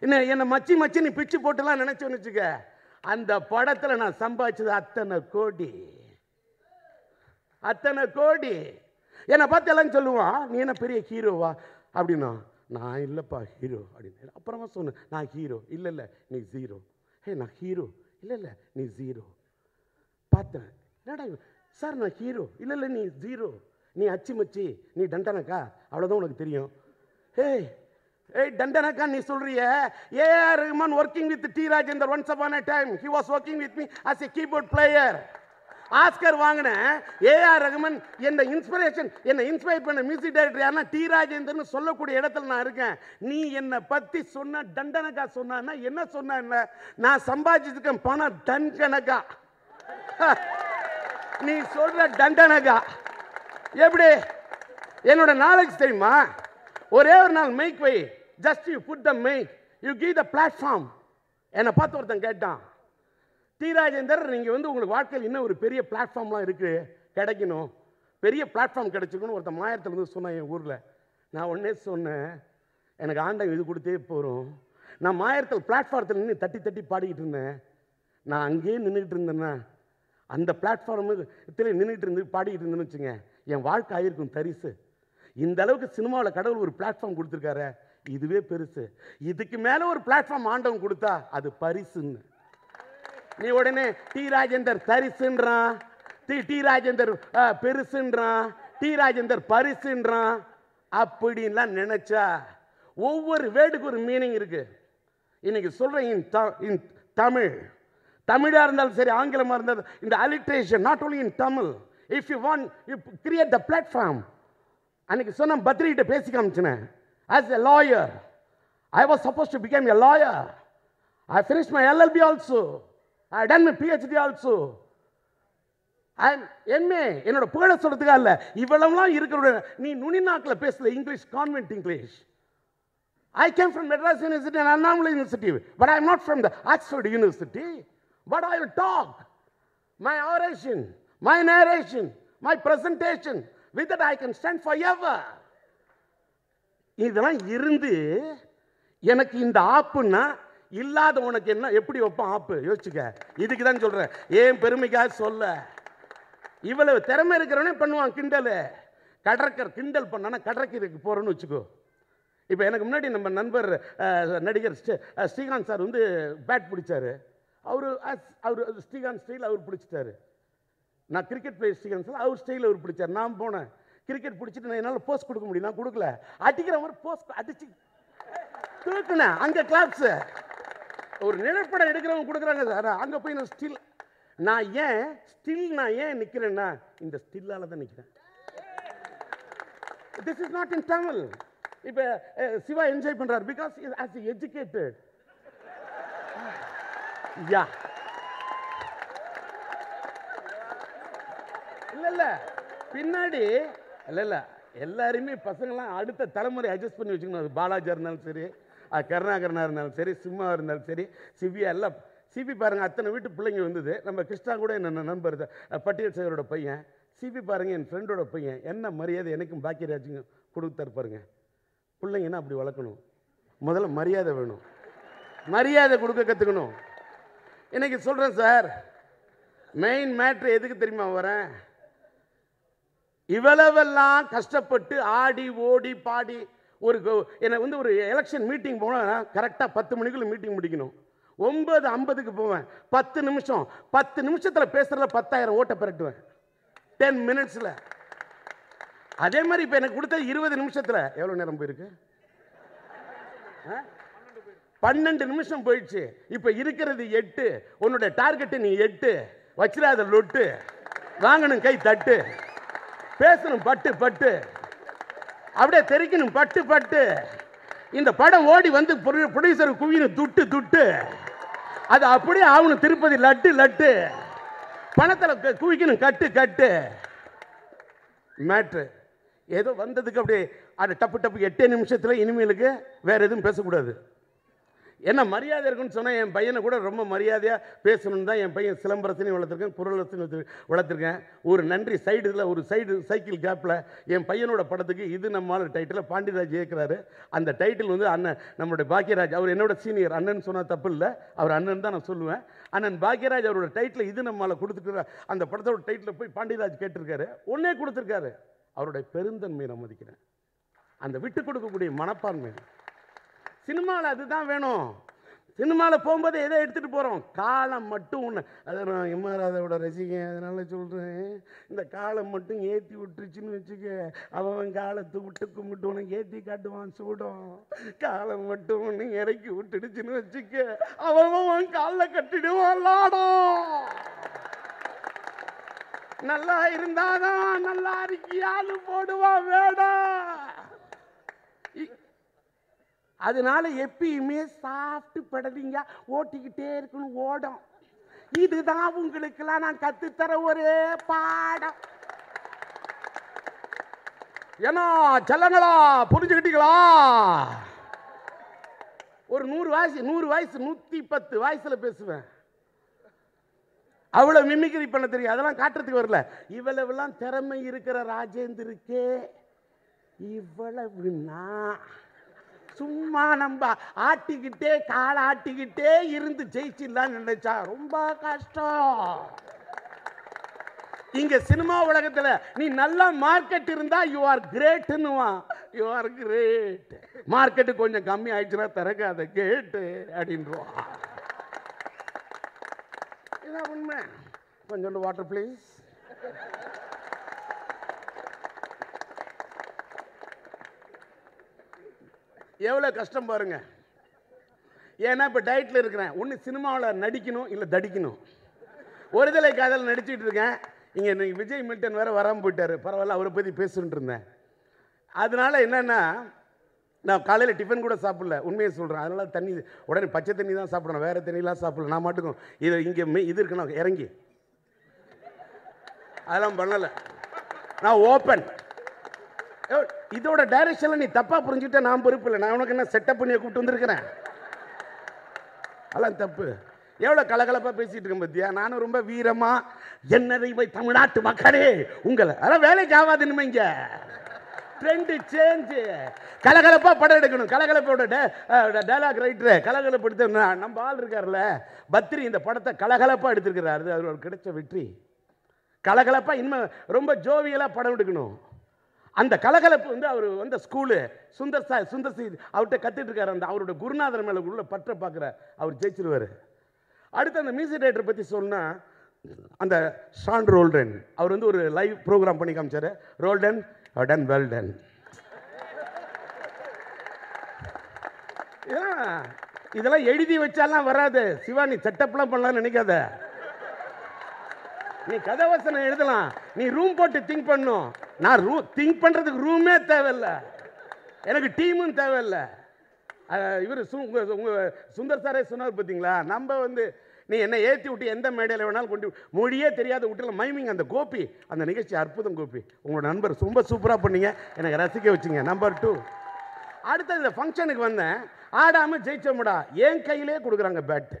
என்ன என்னை மச்சி மச்சி நீ பிச்சு போட்டுலாம் நினச்சோன்னு வச்சுக்க. அந்த படத்தில் நான் சம்பாதிச்சது அத்தனை கோடி. அத்தனை கோடி. என்னை பார்த்து எல்லாம் சொல்லுவான் நீ என்ன பெரிய ஹீரோவா அப்படின்னா நான் இல்லைப்பா ஹீரோ அப்படின்னு அப்புறமா சொன்னேன் நான் ஹீரோ இல்லை இல்லை நீ ஜீரோ ஹே நான் ஹீரோ இல்லை இல்லை நீ ஜீரோ பார்த்தேன். என்னடா சார் நான் ஹீரோ இல்லை இல்லை நீ ஜீரோ நீ அச்சி மச்சி நீ டண்டனக்கா? அவ்வளோதான் உனக்கு தெரியும். ஏய் ஏய் டண்டனக்கா நீ சொல்றிய? AR Rahman working with T Rajendar once upon a time he was working with me as a keyboard player Oscar வாங்கின ஏஆர் ரகுமன் என்ன இன்ஸ்பிரேஷன் என்னை இன்ஸ்பயர் பண்ண மியூசிக் டைரக்டர் யாருன்னா டி ராஜேந்தர்னு சொல்லக்கூடிய இடத்துல நான் இருக்கேன். நீ என்னை பற்றி சொன்ன டண்டனக்கா சொன்னா என்ன சொன்ன நான் சம்பாதிச்சிருக்கேன் பணம் டன் கணக்கா நீ சொல்ற டண்டனக்கா எப்படி? என்னோட நாலேஜ் தெரியுமா? ஒரே ஒரு நாள் mic why just you put the mic you give the platform என்னை பார்த்து ஒருத்தன் கேட்டான் டி ராஜேந்தர் நீங்கள் வந்து உங்களுக்கு வாழ்க்கையில் இன்னும் ஒரு பெரிய பிளாட்ஃபார்ம்லாம் இருக்குது கிடைக்கணும். பெரிய பிளாட்ஃபார்ம் கிடைச்சிக்கணும் ஒருத்தன் மாயத்தில் இருந்து சொன்னான் என் ஊரில். நான் உடனே சொன்னேன் எனக்கு ஆண்டவன் இது கொடுத்தே போகிறோம் நான் மாயத்தில் பிளாட்ஃபார்த்தில் நின்று தட்டி தட்டி பாடிக்கிட்டு இருந்தேன். நான் அங்கேயே நின்றுக்கிட்டு இருந்தேன்னா அந்த பிளாட்ஃபார்மில் நின்றுட்டு இருந்து பாடிக்கிட்டு இருந்தேன்னு வச்சுங்க என் வாழ்க்கை ஆயிருக்கும் தரிசு. இந்த அளவுக்கு சினிமாவில் கடவுள் ஒரு பிளாட்ஃபார்ம் கொடுத்துருக்காரு இதுவே பெருசு. இதுக்கு மேலே ஒரு பிளாட்ஃபார்ம் ஆண்டவன் கொடுத்தா அது பரிசுன்னு. நீ உடனே டி ராஜேந்தர் தரிசுன்றான். டி டி ராஜேந்தர் ஆ, பெருசுன்றான். டி ராஜேந்தர் பரிசுன்றான். அப்படின்லாம் நினைச்சா ஒவ்வொரு வேர்டுக்கு ஒரு மீனிங் இருக்கு. இன்னைக்கு சொல்றேன் இன் த- இன் தமிழ். தமிழாக இருந்தாலும் சரி ஆங்கிலமாக இருந்தாலும் இந்த alliteration not only in Tamil if you want you create the platform அன்னைக்கு சொன்ன பத்ரிகிட்ட பேசி காமிச்சினேன். As a lawyer I was supposed to become a lawyer I finish my LLB also I done my PhD also என்னோட புகழ சொல்கிறதுக்காக இல்லை இவ்வளவுலாம் இருக்கிற நீ நுனி நாட்டில் பேசல English convent English I came from Madras university and Annamalai university but I am not from the Oxford university but I will talk my oration my narration my presentation with that I can stand for ever இதெல்லாம் இருந்து எனக்கு இந்த ஆப்புன்னா இல்லாத உனக்கு என்ன எப்படி வைப்பான் ஆப்பு? யோசிச்சுக்க. இதுக்கு தான் சொல்கிறேன் ஏன் பெருமைக்காக சொல்ல? இவ்வளவு திறமை இருக்கிறவனே பண்ணுவான் கிண்டல். கடற்கர் கிண்டல் பண்ணானா கடற்கரைக்கு போகிறோன்னு வச்சுக்கோ. இப்போ எனக்கு முன்னாடி நம்ம நண்பர் நடிகர் ஸ்ரீகாந்த் சார் வந்து பேட் பிடிச்சாரு. அவர் அவர் ஸ்ரீகாந்த் ஸ்டைல் அவர் பிடிச்சிட்டாரு. நான் கிரிக்கெட் பிளேயர் ஸ்ரீகாந்த் சார் அவர் ஸ்டைல் அவர் பிடிச்சார். நான் போனேன். கிரிக்கெட் பிடிச்சிட்டு நான் என்னால் போஸ்ட் கொடுக்க முடியும் நான் கொடுக்கல. அடிக்கிற மாதிரி போஸ்ட் அடிச்சு தூக்குனேன். அங்கே கிளாப்ஸு ஒரு நிழற்படம் எடுக்கிறவங்க கொடுக்குறாங்க சார். அங்கே போய் நான் ஸ்டில் நான் ஏன் ஸ்டில் நான் ஏன் நிற்கிறேன்னா இந்த ஸ்டில்லால் தான் நிற்கிறேன் this is not in Tamil இப்போ சிவா என்ஜாய் பண்ணுறார் பிகாஸ் ஆஸ் எஜுகேட்டட் யா இல்லை இல்லை. பின்னாடி இல்லை இல்லை. எல்லாருமே பசங்களாம் அடுத்த தலைமுறை அட்ஜஸ்ட் பண்ணி வச்சுக்கணும். அது பாலாஜா இருந்தாலும் சரி அது இருந்தாலும் சரி சிம்மா இருந்தாலும் சரி சிவியா எல்லாம் சிபி பாருங்கள் அத்தனை வீட்டு பிள்ளைங்க வந்தது. நம்ம கிருஷ்ணா கூட என்ன நண்பர் பட்டியல் சேகரோட பையன். சிபி பாருங்கள் என் ஃப்ரெண்டோட பையன். என்ன மரியாதை எனக்கும் பாக்கியராஜுங்க கொடுத்தாரு பாருங்க. பிள்ளைங்கன்னா அப்படி வளர்க்கணும். முதல்ல மரியாதை வேணும். மரியாதை கொடுக்க கற்றுக்கணும் இன்றைக்கி சொல்கிறேன் சார் மெயின் மேட்ரு எதுக்கு தெரியுமா வரேன்? இவ்வளவெல்லாம் கஷ்டப்பட்டு ஆடி ஓடி பாடி ஒரு கோ- வந்து ஒரு எலெக்ஷன் மீட்டிங் போனால் கரெக்டாக பத்து மணிக்குள்ள மீட்டிங் முடிக்கணும். ஒம்பது ஐம்பதுக்கு போவேன். பத்து நிமிஷம். பத்து நிமிஷத்தில் பேசுகிறதுல பத்தாயிரம் ஓட்டை பெரட்டுவேன். டென் மினிட்ஸில் அதே மாதிரி இப்போ எனக்கு கொடுத்த இருபது நிமிஷத்தில். எவ்வளோ நேரம் போயிருக்கு? ஆ? பன்னெண்டு நிமிஷம் போயிடுச்சு. இப்போ இருக்கிறது எட்டு. உன்னோட டார்கெட்டு நீ எட்டு. வச்சிடாத லொட்டு. வாங்கணும் கை தட்டு. பேசணும் பட்டு பட்டு. அப்படியே தெரிக்கணும் பட்டு பட்டு. இந்த படம் ஓடி வந்து ப்ரொடியூசர் குவியணும் துட்டு துட்டு. அது அப்படியே ஆகணும் திருப்பதி லட்டு லட்டு. பணத்தில் குவிக்கணும் கட்டு கட்டு. மேட்ரு. ஏதோ வந்ததுக்கு அப்படியே அது டப்பு டப்பு எட்டே நிமிஷத்தில் இனிமேலுக்கு வேறு எதுவும் பேசக்கூடாது. என்ன மரியாதை இருக்குன்னு சொன்னால் என் பையனை கூட ரொம்ப மரியாதையாக பேசணும்னு தான் என் பையன் சிலம்பரசனையும் வளர்த்துருக்கேன் குரலரசனையும் வளர்த்துருக்கேன் ஒரு நன்றி சைடு இதில் ஒரு சைடு சைக்கிள் கேப்பில் என் பையனோட படத்துக்கு இது நம்மால டைட்டில் பாண்டியராஜ் இயக்குறாரு. அந்த டைட்டில் வந்து அண்ணன் நம்மளுடைய பாக்கியராஜ் அவர் என்னோட சீனியர் அண்ணன் சொன்னால் தப்பு இல்லை அவர் அண்ணன் தான் நான் சொல்லுவேன். அண்ணன் பாக்கியராஜ் அவரோட டைட்டில் இது நம்மால கொடுத்துருக்குற அந்த படத்தோட டைட்டில் போய் பாண்டியராஜ் கேட்டிருக்காரு ஒன்னே கொடுத்துருக்காரு. அவருடைய பெருந்தன்மையை நான் மதிக்கிறேன். அந்த விட்டு கொடுக்கக்கூடிய மனப்பான்மை சினிமாவில் அதுதான் வேணும். சினிமாவில் போகும்போது எதை எடுத்துகிட்டு போகிறோம் காலம் மட்டும் ஒன்று அதை நான் எம்ஆராதோட ரசிகன் அதனால் சொல்கிறேன் இந்த காலம் மட்டும் ஏற்றி விட்டுருச்சுன்னு வச்சுக்க. அவன் காலத்தை விட்டு கும்பிட்டு உனக்கு ஏற்றி காட்டுவான் சூடும். காலம் மட்டும் ஒன்று இறக்கி விட்டுடுச்சுன்னு வச்சுக்க. அவன் அவன் காலில் கட்டிடுவான் லாடம் நல்லா இருந்தாதான் நல்லா இருக்கியான்னு போடுவான் வேடம் அதனால எப்பயுமே சாப்பிட்டு படலிங்க ஓட்டிக்கிட்டே இருக்கணும் ஓடும். இதுதான் உங்களுக்கெல்லாம் நான் கத்துத்தர ஒரே பாடம். ஏன்னா செல்லங்களா புரிஞ்சுக்கிட்டீங்களா? ஒரு நூறு வயசு நூறு வயசு நூத்தி பத்து வயசுல பேசுவேன். அவ்வளவு மிமிக்ரி பண்ண தெரியும். அதெல்லாம் காட்டுறதுக்கு வரல. இவ்வளவுலாம் திறமை இருக்கிற ராஜேந்திருக்கே நான். சும்மா நம்ம ஆட்டிக்கிட்டே காலை ஆட்டிக்கிட்டே இருந்து ஜெயிச்சிடலாம்னு நினைச்சா ரொம்ப கஷ்டம். இங்க சினிமா உலகத்துல நீ நல்லா மார்க்கெட் இருந்தா யூ ஆர் கிரேட்னுவான் யூ ஆர் கிரேட் மார்க்கெட்டு கொஞ்சம் கம்மி ஆயிடுச்சுன்னா திறக்காத கேட்டு அப்படின்றான் இதான் உண்மை. கொஞ்சோண்டு வாட்டர் ப்ளீஸ் எவ்வளோ கஷ்டம் பாருங்க. ஏன்னா இப்போ டயட்டில் இருக்கிறேன். ஒன்று சினிமாவில் நடிக்கணும் இல்லை தடிக்கணும். ஒரு தலை காதல் நடிச்சிட்டு இருக்கேன். இங்கே இன்னைக்கு விஜய் மில்டன் வேற வராமல் போயிட்டார். பரவாயில்ல அவரை பற்றி பேசிட்டு இருந்தேன். அதனால என்னென்னா நான் காலையில் டிஃபன் கூட சாப்பிடல. உண்மையை சொல்கிறேன் அதனால் தண்ணி உடனே பச்சை தண்ணி தான் சாப்பிடணும். வேறு தண்ணிலாம் சாப்பிடல. நான் மாட்டுக்கும் இது இங்கே மெய் இது இருக்கணும் இறங்கி. அதெல்லாம் பண்ணலை. நான் ஓப்பன் இதோட டைரக்ஷனில் நீ தப்பாக புரிஞ்சுக்கிட்ட நான் பொறுப்பு இல்லை. நான் உனக்கு என்ன செட்டப் பண்ணி கூப்பிட்டு வந்திருக்கிறேன்? அதெல்லாம் தப்பு. எவ்வளோ கலகலப்பாக பேசிகிட்டு இருக்கேன் பத்தியா? நானும் ரொம்ப வீரமாக என்னதை தமிழ்நாட்டு மக்களே உங்களை. அதெல்லாம் வேலைக்கு ஆகாது இனிமே இங்கே. ட்ரெண்டு சேஞ்சு கலகலப்பாக படம் எடுக்கணும். கலகலப்போட டைலாக் ரைட்டரு கலகலப்படுத்த நம்ம ஆள் இருக்கார்ல பத்ரி இந்த படத்தை கலகலப்பாக எடுத்திருக்கிறாரு. அது அவருக்கு கிடைச்ச வெற்றி. கலகலப்பாக இனிமே ரொம்ப ஜோவியலாக படம் எடுக்கணும். அந்த கலகலப்பு வந்து அவர் வந்த ஸ்கூலு சுந்தர் சா சுந்தர் சி அவர்கிட்ட கற்றுட்டு இருக்காரு அந்த அவரோட குருநாதர் மேலே உள்ள பற்ற பார்க்குற அவர் ஜெயிச்சிருவார். அடுத்து அந்த மியூசிக் டைரக்டர் பற்றி சொன்னால் அந்த ஷான் ரோல்டன் அவர் வந்து ஒரு லைவ் ப்ரோக்ராம் பண்ணி காமிச்சார். ரோல்டன் டன் வெல்டன். இதெல்லாம் இதெல்லாம் எழுதி வச்சாலாம் வராது. சிவா நீ செட்டப்லாம் பண்ணலாம்னு நினைக்காத. நீ கதவசனம் எழுதலாம். நீ ரூம் போட்டு திங்க் பண்ணும். நான் ரூ திங்க் பண்ணுறதுக்கு ரூமே தேவையில்ல. எனக்கு டீமும் தேவையில்ல. இவர் சு உங்கள் உங்கள் சுந்தர் சாரே சொன்னார் பார்த்தீங்களா நம்ம வந்து நீ என்னை ஏற்றி விட்டு எந்த மேடையில் வேணாலும் கொண்டு மொழியே தெரியாத விட்டுல மைமிங் அந்த கோபி அந்த நிகழ்ச்சி அற்புதம் கோபி. உங்களோட நண்பர் ரொம்ப சூப்பராக பண்ணீங்க. எனக்கு ரசிக்க வச்சிங்க. நம்பர் டூ அடுத்தது இந்த ஃபங்க்ஷனுக்கு வந்தேன். ஆடாமல் ஜெயிச்சோம்டா. என் கையிலே கொடுக்குறாங்க பேட்டு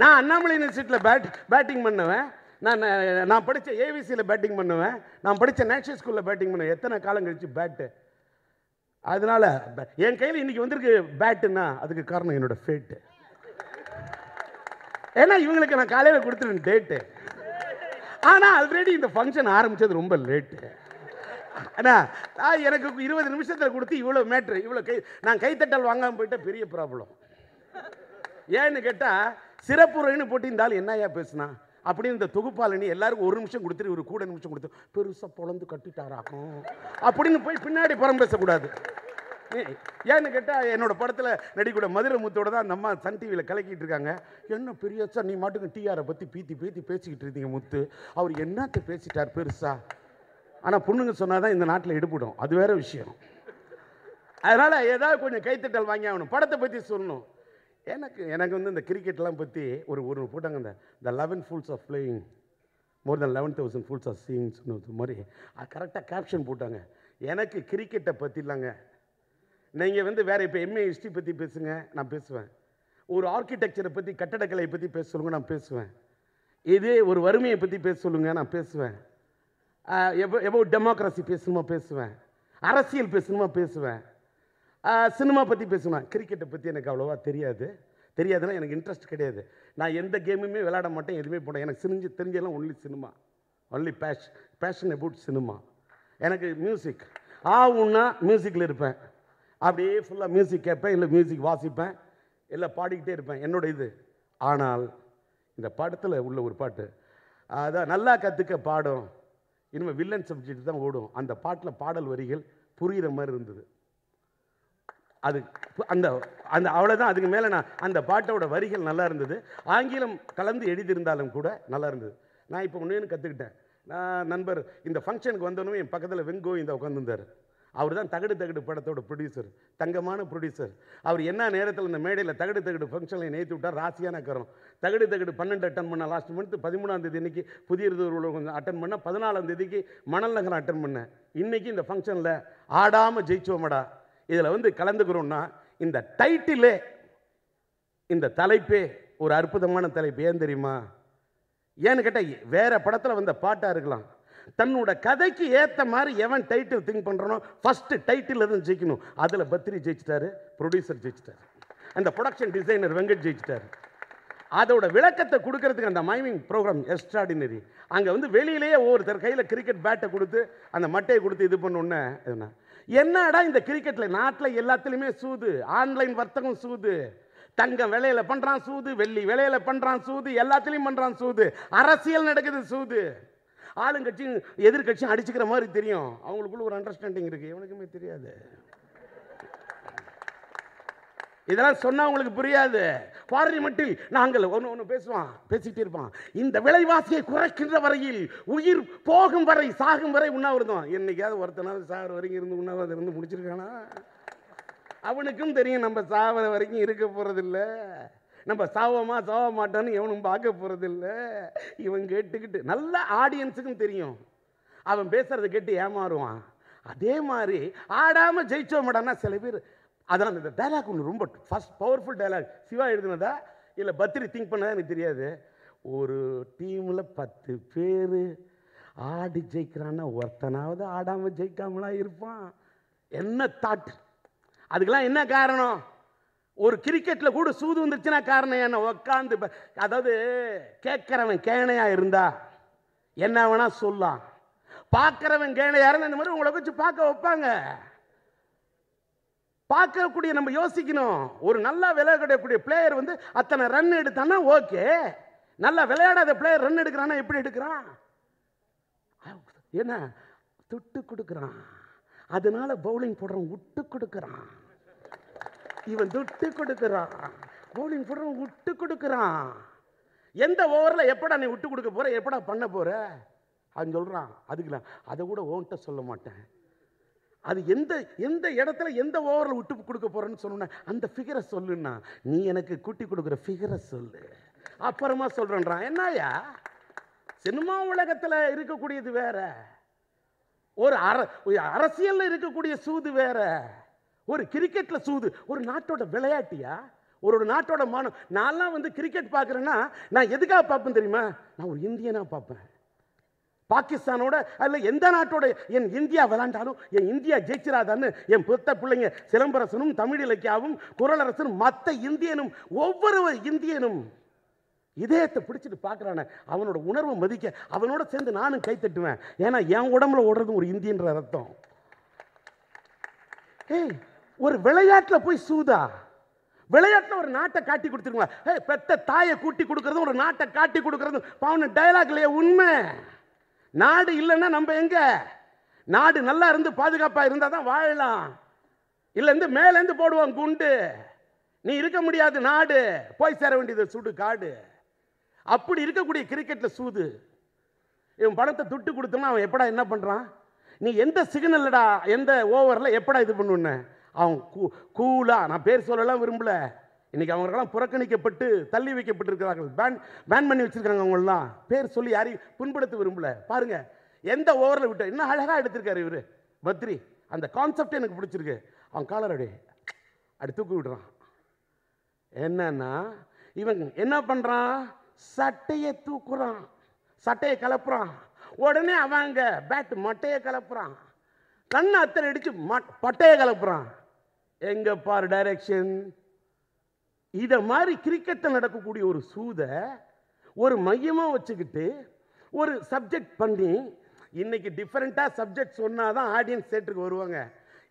நான் அண்ணாமலை யூனிவர்சிட்டியில் பேட் பேட்டிங் பண்ணுவேன். நான் நான் படித்த ஏவிசியில் பேட்டிங் பண்ணுவேன். நான் படித்த நேஷனல் ஸ்கூலில் பேட்டிங் பண்ணுவேன். எத்தனை காலம் கழிச்சு பேட்டு அதனால என் கையில் இன்றைக்கி வந்திருக்கு பேட்டுன்னா அதுக்கு காரணம் என்னோட ஃபேட்டு ஏன்னா இவங்களுக்கு நான் காலையில் கொடுத்துருவேன் டேட்டு ஆனால் ஆல்ரெடி இந்த ஃபங்க்ஷன் ஆரம்பித்தது ரொம்ப லேட்டு அண்ணா நான் எனக்கு இருபது நிமிஷத்தில் கொடுத்து இவ்வளோ மேட்ரு இவ்வளோ கை நான் கைத்தட்டல் வாங்காமல் போயிட்டா பெரிய ப்ராப்ளம் ஏன்னு கேட்டால் சிறப்புரைன்னு போட்டு இந்த ஆள் என்னையா பேசுனா? அப்படின்னு இந்த தொகுப்பாளனி எல்லாருக்கும் ஒரு நிமிஷம் கொடுத்துட்டு ஒரு கூட நிமிஷம் கொடுத்து பெருசாக பொழந்து கட்டிட்டாராக்கும் அப்படின்னு போய் பின்னாடி புறம் பேசக்கூடாது. ஏன்னு கேட்டால் என்னோட படத்தில் நடிக்கூட மதுரை முத்தோட தான் நம்ம அம்மா சன் டிவியில் கலக்கிட்டு இருக்காங்க. என்ன பெரியச்சா நீ மாட்டுக்கு டிஆரை பற்றி பீத்தி பீத்தி பேசிக்கிட்டு இருந்தீங்க முத்து. அவர் என்னத்த பேசிட்டார் பெருசா? ஆனால் பொண்ணுங்க சொன்னால் தான் இந்த நாட்டில் எடுபடும். அது வேற விஷயம். அதனால் ஏதாவது கொஞ்சம் கைத்தட்டல் வாங்கி ஆகணும். படத்தை பற்றி சொல்லணும். எனக்கு எனக்கு வந்து இந்த கிரிக்கெட்லாம் பற்றி ஒரு ஒரு போட்டாங்க இந்த the eleven fools of playing more than eleven thousand fools of seeing சொன்னது மாதிரி. அது கரெக்டாக கேப்ஷன் போட்டாங்க. எனக்கு கிரிக்கெட்டை பற்றிலாங்க நீங்கள் வந்து வேறு இப்போ எம்ஏ ஹிஸ்ட்ரி பற்றி பேசுங்க நான் பேசுவேன். ஒரு ஆர்கிடெக்சரை பற்றி கட்டடக்கலையை பற்றி பேச சொல்லுங்கள் நான் பேசுவேன். இதே ஒரு வறுமையை பற்றி பேச சொல்லுங்கள் நான் பேசுவேன். எவ்வளோ டெமோக்ரஸி பேசணுமா பேசுவேன். அரசியல் பேசணுமா பேசுவேன். சினிமா பற்றி பேசுவேன். கிரிக்கெட்டை பற்றி எனக்கு அவ்வளோவா தெரியாது. தெரியாதுன்னா எனக்கு இன்ட்ரெஸ்ட் கிடையாது. நான் எந்த கேமுமே விளையாட மாட்டேன் எதுவுமே போட எனக்கு சிரிஞ்சு தெரிஞ்செல்லாம் ஒன்லி சினிமா ஒன்லி பேஷ் பேஷன் அபவுட் சினிமா எனக்கு மியூசிக் ஆ ஒன்றா மியூசிக்கில் இருப்பேன். அப்படியே ஃபுல்லாக மியூசிக் கேட்பேன் இல்லை மியூசிக் வாசிப்பேன் இல்லை பாடிக்கிட்டே இருப்பேன். என்னோட இது. ஆனால் இந்த படத்தில் உள்ள ஒரு பாட்டு. அதான் நல்லா கற்றுக்க பாடும். இனிமேல் வில்லன் சப்ஜெக்ட் தான் ஓடும். அந்த பாட்டில் பாடல் வரிகள் புரிகிற மாதிரி இருந்தது. அது அந்த அந்த அவ்வளோதான் அதுக்கு மேலே நான் அந்த பாட்டோட வரிகள் நல்லா இருந்தது. ஆங்கிலம் கலந்து எழுதியிருந்தாலும் கூட நல்லா இருந்தது. நான் இப்போ ஒன்று கற்றுக்கிட்டேன் நான் நண்பர் இந்த ஃபங்க்ஷனுக்கு வந்தோன்னு என் பக்கத்தில் வெங்கோ இந்த உட்காந்துருந்தார் அவர் தான் தகடு தகடு படத்தோட ப்ரொடியூசர் தங்கமான ப்ரொடியூசர் அவர் என்ன நேரத்தில் இந்த மேடையில் தகடு தகடு ஃபங்க்ஷனில் நேற்று விட்டார்? ராசியான கரம் தகடு தகடு பன்னெண்டு அட்டன் பண்ண லாஸ்ட் மந்த் பதிமூணாம் தேதி இன்னைக்கு புதிய உலகம் அட்டன் பண்ண பதினாலாம் தேதிக்கு மணல் நகரம் அட்டன் பண்ணேன். இன்றைக்கி இந்த ஃபங்க்ஷனில் ஆடாமல் ஜெயிச்சோமடா. இதில் வந்து கலந்துக்கிறோம்னா இந்த டைட்டிலே இந்த தலைப்பே ஒரு அற்புதமான தலைப்பு. ஏன் தெரியுமா? ஏன்னு கேட்டால் வேறு படத்தில் வந்த பாட்டாக இருக்கலாம். தன்னோட கதைக்கு ஏற்ற மாதிரி எவன் டைட்டில் திங்க் பண்ணுறனோ ஃபஸ்ட்டு டைட்டில் இருந்து ஜெயிக்கணும். அதில் பத்ரி ஜெயிச்சிட்டாரு ப்ரொடியூசர் ஜெயிச்சிட்டாரு. அந்த ப்ரொடக்ஷன் டிசைனர் வெங்கட் ஜெயிச்சிட்டாரு. அதோட விளக்கத்தை கொடுக்கறதுக்கு அந்த மைமிங் ப்ரோக்ராம் எக்ஸ்ட்ராடினரி அங்கே வந்து வெளியிலேயே ஒவ்வொருத்தர் கையில் கிரிக்கெட் பேட்டை கொடுத்து அந்த மட்டையை கொடுத்து இது பண்ணோன்னே என்ன என்னடா இந்த கிரிக்கெட்டில் நாட்டில் எல்லாத்துலேயுமே சூது? ஆன்லைன் வர்த்தகம் சூது. தங்கம் விலையில பண்ணுறான் சூது வெள்ளி விலையில பண்ணுறான் சூது எல்லாத்துலேயும் பண்ணுறான் சூது. அரசியல் நடக்குது சூது. ஆளுங்கட்சியும் எதிர்கட்சியும் அடிச்சுக்கிற மாதிரி தெரியும். அவங்களுக்குள்ள ஒரு அண்டர்ஸ்டாண்டிங் இருக்குது எவனுக்குமே தெரியாது. இதெல்லாம் சொன்னால் உங்களுக்கு புரியாது. பார்லிமெண்ட்டில் நாங்கள் ஒன்று ஒன்று பேசுவான் பேசிகிட்டு இருப்பான். இந்த விலைவாசியை குறைக்கின்ற வரையில் உயிர் போகும் வரை சாகும் வரை உண்ணாவிரதம். என்னைக்காவது ஒருத்தனாவது சாகிற வரைக்கும் இருந்து உண்ணாவிரதம் இருந்து முடிச்சிருக்கானா? அவனுக்கும் தெரியும் நம்ம சாகிற வரைக்கும் இருக்க போகிறதில்ல நம்ம சாவோமா சாவ மாட்டோன்னு எவனும் பார்க்க போகிறதில்ல இவன் கேட்டுக்கிட்டு நல்ல ஆடியன்ஸுக்கும் தெரியும். அவன் பேசுகிறத கேட்டு ஏமாறுவான். அதே மாதிரி ஆடாமல் ஆடாம ஜெயிச்சோம்டான்னா சில பேர் அதனால் அந்த டைலாக் ஒன்று ரொம்ப ஃபஸ்ட் பவர்ஃபுல் டைலாக் சிவா எழுதுனதா? இல்லை பத்திரி திங்க் பண்ணதா எனக்கு தெரியாது. ஒரு டீமில் பத்து பேர் ஆடி ஜெயிக்கிறான்னா ஒருத்தனாவது ஆடாமல் ஜெயிக்காமலாம் இருப்பான். என்ன தாட் அதுக்கெல்லாம் என்ன காரணம்? ஒரு கிரிக்கெட்டில் கூட சூது வந்துருச்சுன்னா காரணம் என்ன? உக்காந்து அதாவது கேட்குறவன் கேணையாக இருந்தா என்ன வேணால் சொல்லலாம். பார்க்குறவன் கேணையா இருந்தால் இந்த மாதிரி உங்களை வச்சு பார்க்க வைப்பாங்க. பார்க்கக்கூடிய நம்ம யோசிக்கணும். ஒரு நல்லா விளையாடக்கூடிய பிளேயர் வந்து அத்தனை ரன் எடுத்தான்னா ஓகே நல்லா விளையாடாத பிளேயர் ரன் எடுக்கிறான்னா எப்படி எடுக்கிறான்? என்ன? துட்டு கொடுக்குறான். அதனால பவுலிங் போடுறவன் விட்டு கொடுக்குறான். இவன் துட்டு கொடுக்குறான். பவுலிங் போடுறவன் விட்டு கொடுக்குறான். எந்த ஓவரில் எப்படா நீ விட்டு கொடுக்க போகிற எப்படா பண்ண போகிற அப்படின்னு சொல்கிறான் அதுக்குலாம் அதை கூட ஓன்ட்ட சொல்ல மாட்டேன். அது எந்த எந்த இடத்துல எந்த ஓவரில் விட்டு கொடுக்க போறேன்னு சொன்ன அந்த ஃபிகரை சொல்லுன்னா நீ எனக்கு கூட்டி கொடுக்குற ஃபிகரை சொல்லு. அப்புறமா சொல்றேன்றான் என்னையா சினிமா உலகத்தில் இருக்கக்கூடியது வேற. ஒரு அர ஒரு இருக்கக்கூடிய சூது வேற. ஒரு கிரிக்கெட்டில் சூது. ஒரு நாட்டோட விளையாட்டியா? ஒரு ஒரு நாட்டோட மானம். நான்லாம் வந்து கிரிக்கெட் பார்க்குறேன்னா நான் எதுக்காக பார்ப்பேன் தெரியுமா? நான் ஒரு இந்தியனாக பார்ப்பேன். பாகிஸ்தானோட அல்ல எந்த நாட்டோட? என் இந்தியா விளாண்டாலும் என் இந்தியா ஜெயிச்சிடாதான்னு என் புத்த பிள்ளைங்க சிலம்பரசனும் தமிழ் இலக்கியாவும் குரலரசனும் மற்ற இந்தியனும் ஒவ்வொரு இந்தியனும் இதயத்தை பிடிச்சிட்டு பார்க்குறானே அவனோட உணர்வை மதிக்க அவனோட சேர்ந்து நானும் கை தட்டுவேன். ஏன்னா என் உடம்புல ஓடுறது ஒரு இந்தியன்ற ரத்தம். ஏய் ஒரு விளையாட்டில் போய் சூதா. விளையாட்டில் ஒரு நாட்டை காட்டி கொடுத்துருங்களா ஏய் பெத்த தாயை கூட்டி கொடுக்கறதும் ஒரு நாட்டை காட்டி கொடுக்கறதும் பாவன டைலாக் உண்மை. நாடு இல்லைன்னா நம்ம எங்க? நாடு நல்லா இருந்து பாதுகாப்பாக இருந்தால் தான் வாழலாம். இல்லைந்து மேலேருந்து போடுவான் குண்டு. நீ இருக்க முடியாது நாடு. போய் சேர வேண்டியது சுடு காடு. அப்படி இருக்கக்கூடிய கிரிக்கெட்டில் சூது. இவன் பணத்தை துட்டு கொடுத்தோம்னா அவன் எப்படா என்ன பண்ணுறான் நீ எந்த சிக்னல்லடா எந்த ஓவரில் எப்படா இது பண்ணுன்னு அவன் கூ கூலாக நான் பேர் சொல்லலாம் விரும்பல. இன்னைக்கு அவங்களுக்கெல்லாம் புறக்கணிக்கப்பட்டு தள்ளி வைக்கப்பட்டிருக்கிறார்கள். பேன் பேன் பண்ணி வச்சிருக்காங்க அவங்களாம் பேர் சொல்லி யாரையும் புண்படுத்த விரும்பல. பாருங்க எந்த ஓவரில் விட்டு இன்னும் அழகாக எடுத்திருக்காரு இவரு. பத்ரி அந்த கான்செப்ட் எனக்கு பிடிச்சிருக்கு. அவன் காலர் அடி அப்படி தூக்கி விடுறான் என்னன்னா இவன் என்ன பண்ணுறான் சட்டையை தூக்குறான். சட்டையை கலப்புறான். உடனே அவங்க பேட் மட்டையை கலப்புறான். கண்ணை அத்தனை அடித்து மட்- பட்டையை கலப்புறான். எங்கே பாரு டைரக்ஷன் இதை மாதிரி கிரிக்கெட்டில் நடக்கக்கூடிய ஒரு சூதை ஒரு மையமாக வச்சுக்கிட்டு ஒரு சப்ஜெக்ட் பண்ணி இன்னைக்கு டிஃப்ரெண்ட்டாக சப்ஜெக்ட் சொன்னால் தான் ஆடியன்ஸ் தேட்டருக்கு வருவாங்க.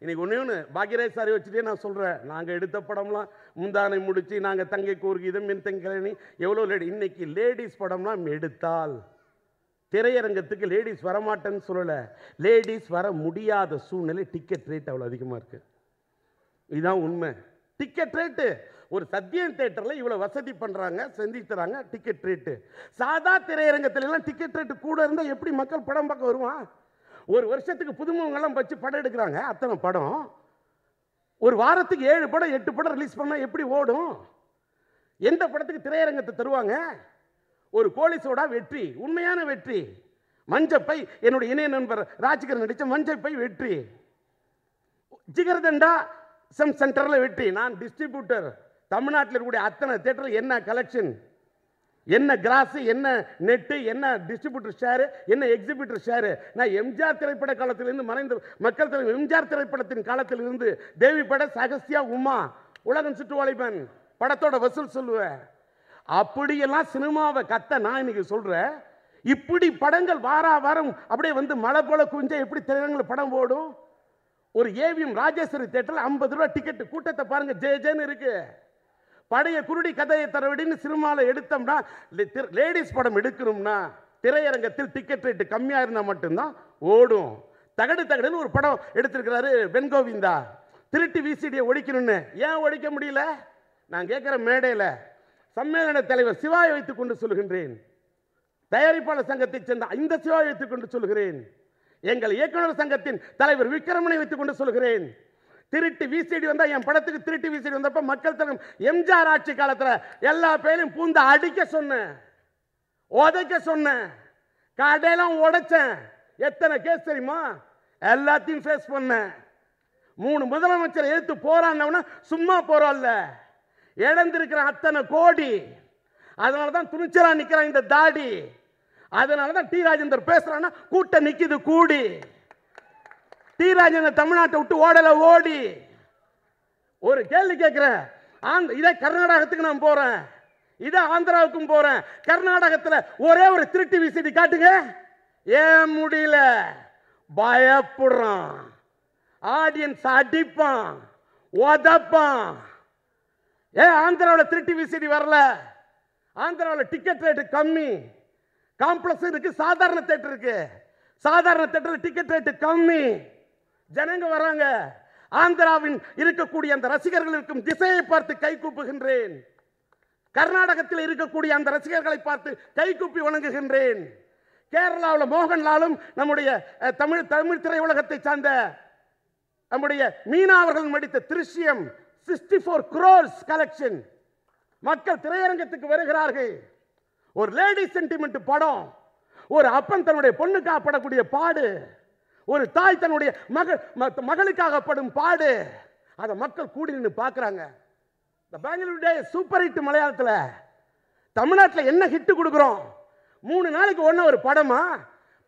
இன்றைக்கி ஒன்றே ஒன்று பாக்யராஜ் சாரை வச்சுட்டே நான் சொல்கிறேன் நாங்கள் எடுத்த படம்லாம் முந்தானை முடித்து நாங்கள் தங்கை கோர்கீதம் மின் தங்கி எவ்வளோ லேடி இன்றைக்கி லேடிஸ் படம்லாம் எடுத்தால் திரையரங்கத்துக்கு லேடிஸ் வரமாட்டேன்னு சொல்லலை லேடிஸ் வர முடியாத சூழ்நிலை டிக்கெட் ரேட் அவ்வளோ அதிகமாக இருக்குது இதுதான் உண்மை. டிக்கெட் ரேட்டு ஒரு சத்தியம் தேட்டரில் இவ்வளோ வசதி பண்ணுறாங்க செஞ்சு தராங்க டிக்கெட் ரேட்டு சாதா திரையரங்கத்துலலாம் டிக்கெட் ரேட்டு கூட இருந்தால் எப்படி மக்கள் படம் பார்க்க வருவான் ஒரு வருஷத்துக்கு புதுமுகங்கள்லாம் வச்சு படம் எடுக்கிறாங்க அத்தனை படம். ஒரு வாரத்துக்கு ஏழு படம் எட்டு படம் ரிலீஸ் பண்ணால் எப்படி ஓடும்? எந்த படத்துக்கு திரையரங்கத்தை தருவாங்க? ஒரு கோலிசோடா வெற்றி உண்மையான வெற்றி. மஞ்சப்பை என்னுடைய இணைய நண்பர் ராஜ்கர் நடித்த மஞ்சப்பை வெற்றி. ஜிகர்தண்டா சம் சென்டரில் வெற்றி. நான் டிஸ்ட்ரிபியூட்டர் தமிழ்நாட்டில் இருக்கக்கூடிய அத்தனை தேட்டரில் என்ன கலெக்ஷன் என்ன கிராஸு என்ன நெட்டு என்ன டிஸ்ட்ரிபியூட்டர் ஷேரு என்ன எக்ஸிபியூட்டர் ஷேரு நான் எம்ஜிஆர் திரைப்பட காலத்திலிருந்து மறைந்த மக்கள் தலைவர் எம்ஜிஆர் திரைப்படத்தின் காலத்திலிருந்து தேவி பட சகசியா உமா உலகம் சுற்றுவாளிபன் படத்தோட வசூல் சொல்லுவேன் அப்படியெல்லாம் சினிமாவை கத்த நான் இன்னைக்கு சொல்கிறேன் இப்படி படங்கள் வாரா வாரம் அப்படியே வந்து மழை போல குஞ்சா எப்படி திரையரங்கில் படம் ஓடும்? ஒரு ஏவிஎம் ராஜேஸ்வரி தேட்டரில் ஐம்பது ரூபா டிக்கெட்டு கூட்டத்தை பாருங்கள் ஜே ஜேன்னு இருக்கு. பழைய குருடி கதையை தரவிடின்னு சினிமாவில் எடுத்தோம்னா லேடிஸ் படம் எடுக்கணும்னா திரையரங்கத்தில் டிக்கெட் ரேட்டு கம்மியாக இருந்தால் மட்டும்தான் ஓடும். தகடு தகடுன்னு ஒரு படம் எடுத்திருக்கிறாரு வெண்கோவிந்தா திருட்டு விசிடியை ஒழிக்கணும்னு. ஏன் ஒழிக்க முடியல? நான் கேட்குற மேடையில் சம்மேளன தலைவர் சிவாயை வைத்துக் கொண்டு சொல்கின்றேன் தயாரிப்பாளர் சங்கத்தைச் சேர்ந்த இந்த சிவாயை வைத்துக் கொண்டு சொல்கிறேன் எங்கள் இயக்குனர் சங்கத்தின் தலைவர் விக்ரமனை வைத்துக் கொண்டு சொல்கிறேன் திருட்டு விசிடி வந்தால் என் படத்துக்கு திருட்டு விசிடி வந்தப்ப மக்கள் தரம் எம்ஜிஆர் ஆட்சி காலத்தில் எல்லா பேரையும் பூந்த அடிக்க சொன்னேன். உதைக்க சொன்னேன். கடையெல்லாம் உடைச்சேன். எத்தனை கேஸ் தெரியுமா? எல்லாத்தையும் ஃபேஸ் பண்ணேன். மூணு முதலமைச்சர் எதிர்த்து போராடினவனா சும்மா போகிறோம்ல இழந்திருக்கிற அத்தனை கோடி. அதனால தான் துணிச்சலாக நிற்கிறான் இந்த தாடி. அதனால தான் டி. ராஜேந்தர் பேசுகிறான்னா கூட்டம் நிற்கிது கூடி. டிராஜனை தமிழ்நாட்டை விட்டு ஓடல ஓடி. ஒரு கேள்வி கேட்கிறேன். ஆந்த இதே கர்நாடகத்துக்கு நான் போறேன். இதே ஆந்திராவுக்கும் போறேன். கர்நாடகத்தில் ஒரே ஒரு திருட்டு விசிடி காட்டுங்க. ஏன் முடியல? பயப்படுறான். ஆடியன்ஸ் அடிப்பான். உதப்பான். ஏன் ஆந்திராவில் திருட்டு விசிடி வரல. ஆந்திராவில் டிக்கெட் ரேட்டு கம்மி. காம்ப்ளெக்ஸ் இருக்கு சாதாரண தேட்டர் இருக்கு. சாதாரண தேட்டரில் டிக்கெட் ரேட்டு கம்மி. ஜனங்க வராங்க. ஆந்திராவின் இருக்கக்கூடிய அந்த ரசிகர்கள் இருக்கும் திசையை பார்த்து கை கூப்புகின்றேன். கர்நாடகத்தில் இருக்கக்கூடிய அந்த ரசிகர்களை பார்த்து கைகூப்பி வணங்குகின்றேன். கேரளாவில் மோகன்லாலும் நம்முடைய தமிழ் தமிழ் திரையுலகத்தை சார்ந்த நம்முடைய மீனா அவர்கள் நடித்த திருஷ்யம் சிக்ஸ்டி ஃபோர் குரோர்ஸ் கலெக்ஷன் மக்கள் திரையரங்கத்துக்கு வருகிறார்கள். ஒரு லேடி சென்டிமெண்ட் படம் ஒரு அப்பன் தன்னுடைய பொண்ணுக்காக படக்கூடிய பாடு. ஒரு தாய் தன்னுடைய மகள் மகளுக்காகப்படும் மகளுக்காக படும் பாடு. அதை மக்கள் கூடி நின்று பார்க்குறாங்க இந்த பெங்களூர் டே சூப்பர் ஹிட் மலையாளத்தில். தமிழ்நாட்டில் என்ன ஹிட்டு கொடுக்குறோம்? மூணு நாளைக்கு ஒன்று ஒரு படமா?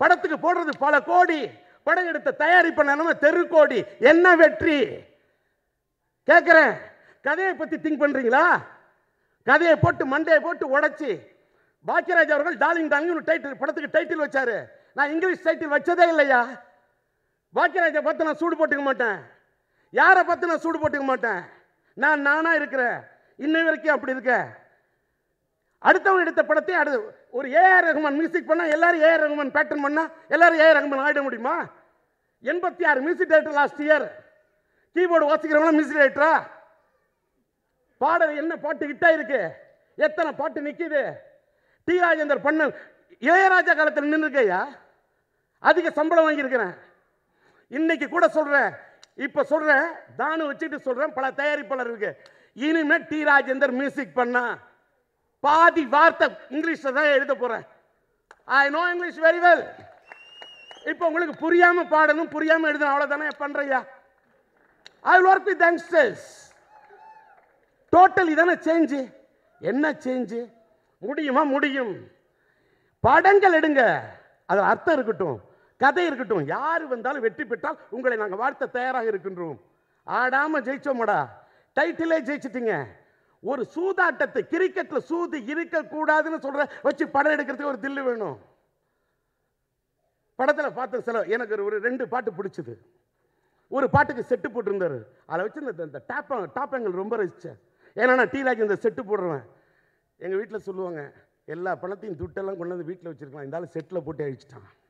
படத்துக்கு போடுறது பல கோடி. படம் எடுத்த தயாரிப்பு நிலைமை தெரு கோடி. என்ன வெற்றி? கேட்குறேன் கதையை பற்றி திங்க் பண்ணுறீங்களா கதையை போட்டு மண்டையை போட்டு உடைச்சி. பாக்கியராஜ் அவர்கள் டாலிங் டார்லிங் டைட்டில் படத்துக்கு டைட்டில் வச்சாரு. நான் இங்கிலீஷ் டைட்டில் வச்சதே இல்லையா? பாக்கியராஜை பார்த்து நான் சூடு போட்டுக்க மாட்டேன். யாரை பார்த்து நான் சூடு போட்டுக்க மாட்டேன்? நான் நானாக இருக்கிறேன் இன்னை வரைக்கும் அப்படி இருக்க. அடுத்தவன் எடுத்த படத்தை அடுத்து ஒரு ஏஆர் ரகுமான் மியூசிக் பண்ணால் எல்லாரும் ஏஆர் ரகுமான் பேட்டர்ன் பண்ணால் எல்லாரும் ஏஆர் ரகுமான் ஆயிட முடியுமா? எண்பத்தி ஆறு music director last year keyboard வாசிக்கிறவங்க music டைரக்டரா பாடல் என்ன பாட்டு ஹிட்டா இருக்கு எத்தனை பாட்டு நிற்கிது டி ராஜேந்தர் பண்ண இளையராஜா காலத்தில் நின்றுருக்கையா அதிக சம்பளம் வாங்கியிருக்கிறேன். இன்னைக்கு கூட சொல்கிறேன் இப்போ சொல்கிறேன் தானு வச்சுட்டு சொல்கிறேன் பல தயாரிப்பாளர் இருக்கு. இனிமேல் டி ராஜேந்தர் மியூசிக் பண்ணா பாதி வார்த்தை இங்கிலீஷில் தான் எழுத போகிறேன் I know English very well இப்போ உங்களுக்கு புரியாமல் பாடணும் புரியாமல் எழுதணும் அவ்வளோதானே பண்ணுறையா I work with youngsters total தானே சேஞ்சு என்ன சேஞ்சு முடியுமா முடியும்? படங்கள் எடுங்க. அது அர்த்தம் இருக்கட்டும். கதை இருக்கட்டும். யார் வந்தாலும் வெற்றி பெற்றால் உங்களை நாங்கள் வாழ்த்த தயாராக இருக்கின்றோம். ஆடாமல் ஜெயிச்சோமடா. டைட்டிலே ஜெயிச்சிட்டிங்க. ஒரு சூதாட்டத்தை கிரிக்கெட்டில் சூது இருக்கக்கூடாதுன்னு சொல்கிற வச்சு படம் எடுக்கிறதுக்கு ஒரு தில்லு வேணும். படத்தில் பார்த்த சில எனக்கு ஒரு- ஒரு ரெண்டு பாட்டு பிடிச்சிது. ஒரு பாட்டுக்கு செட்டு போட்டிருந்தாரு. அதை வச்சு இந்த இந்த டாப் டாப்பங்கள் ரொம்ப ரசித்தேன் ஏன்னா நான் டீலாக்கு இந்த செட்டு போடுறேன் எங்கள் வீட்டில் சொல்லுவாங்க எல்லா பணத்தையும் துட்டெல்லாம் கொண்டு வந்து வீட்டில் வச்சிருக்கலாம். இருந்தாலும் செட்டில் போட்டு அழிச்சிட்டான்.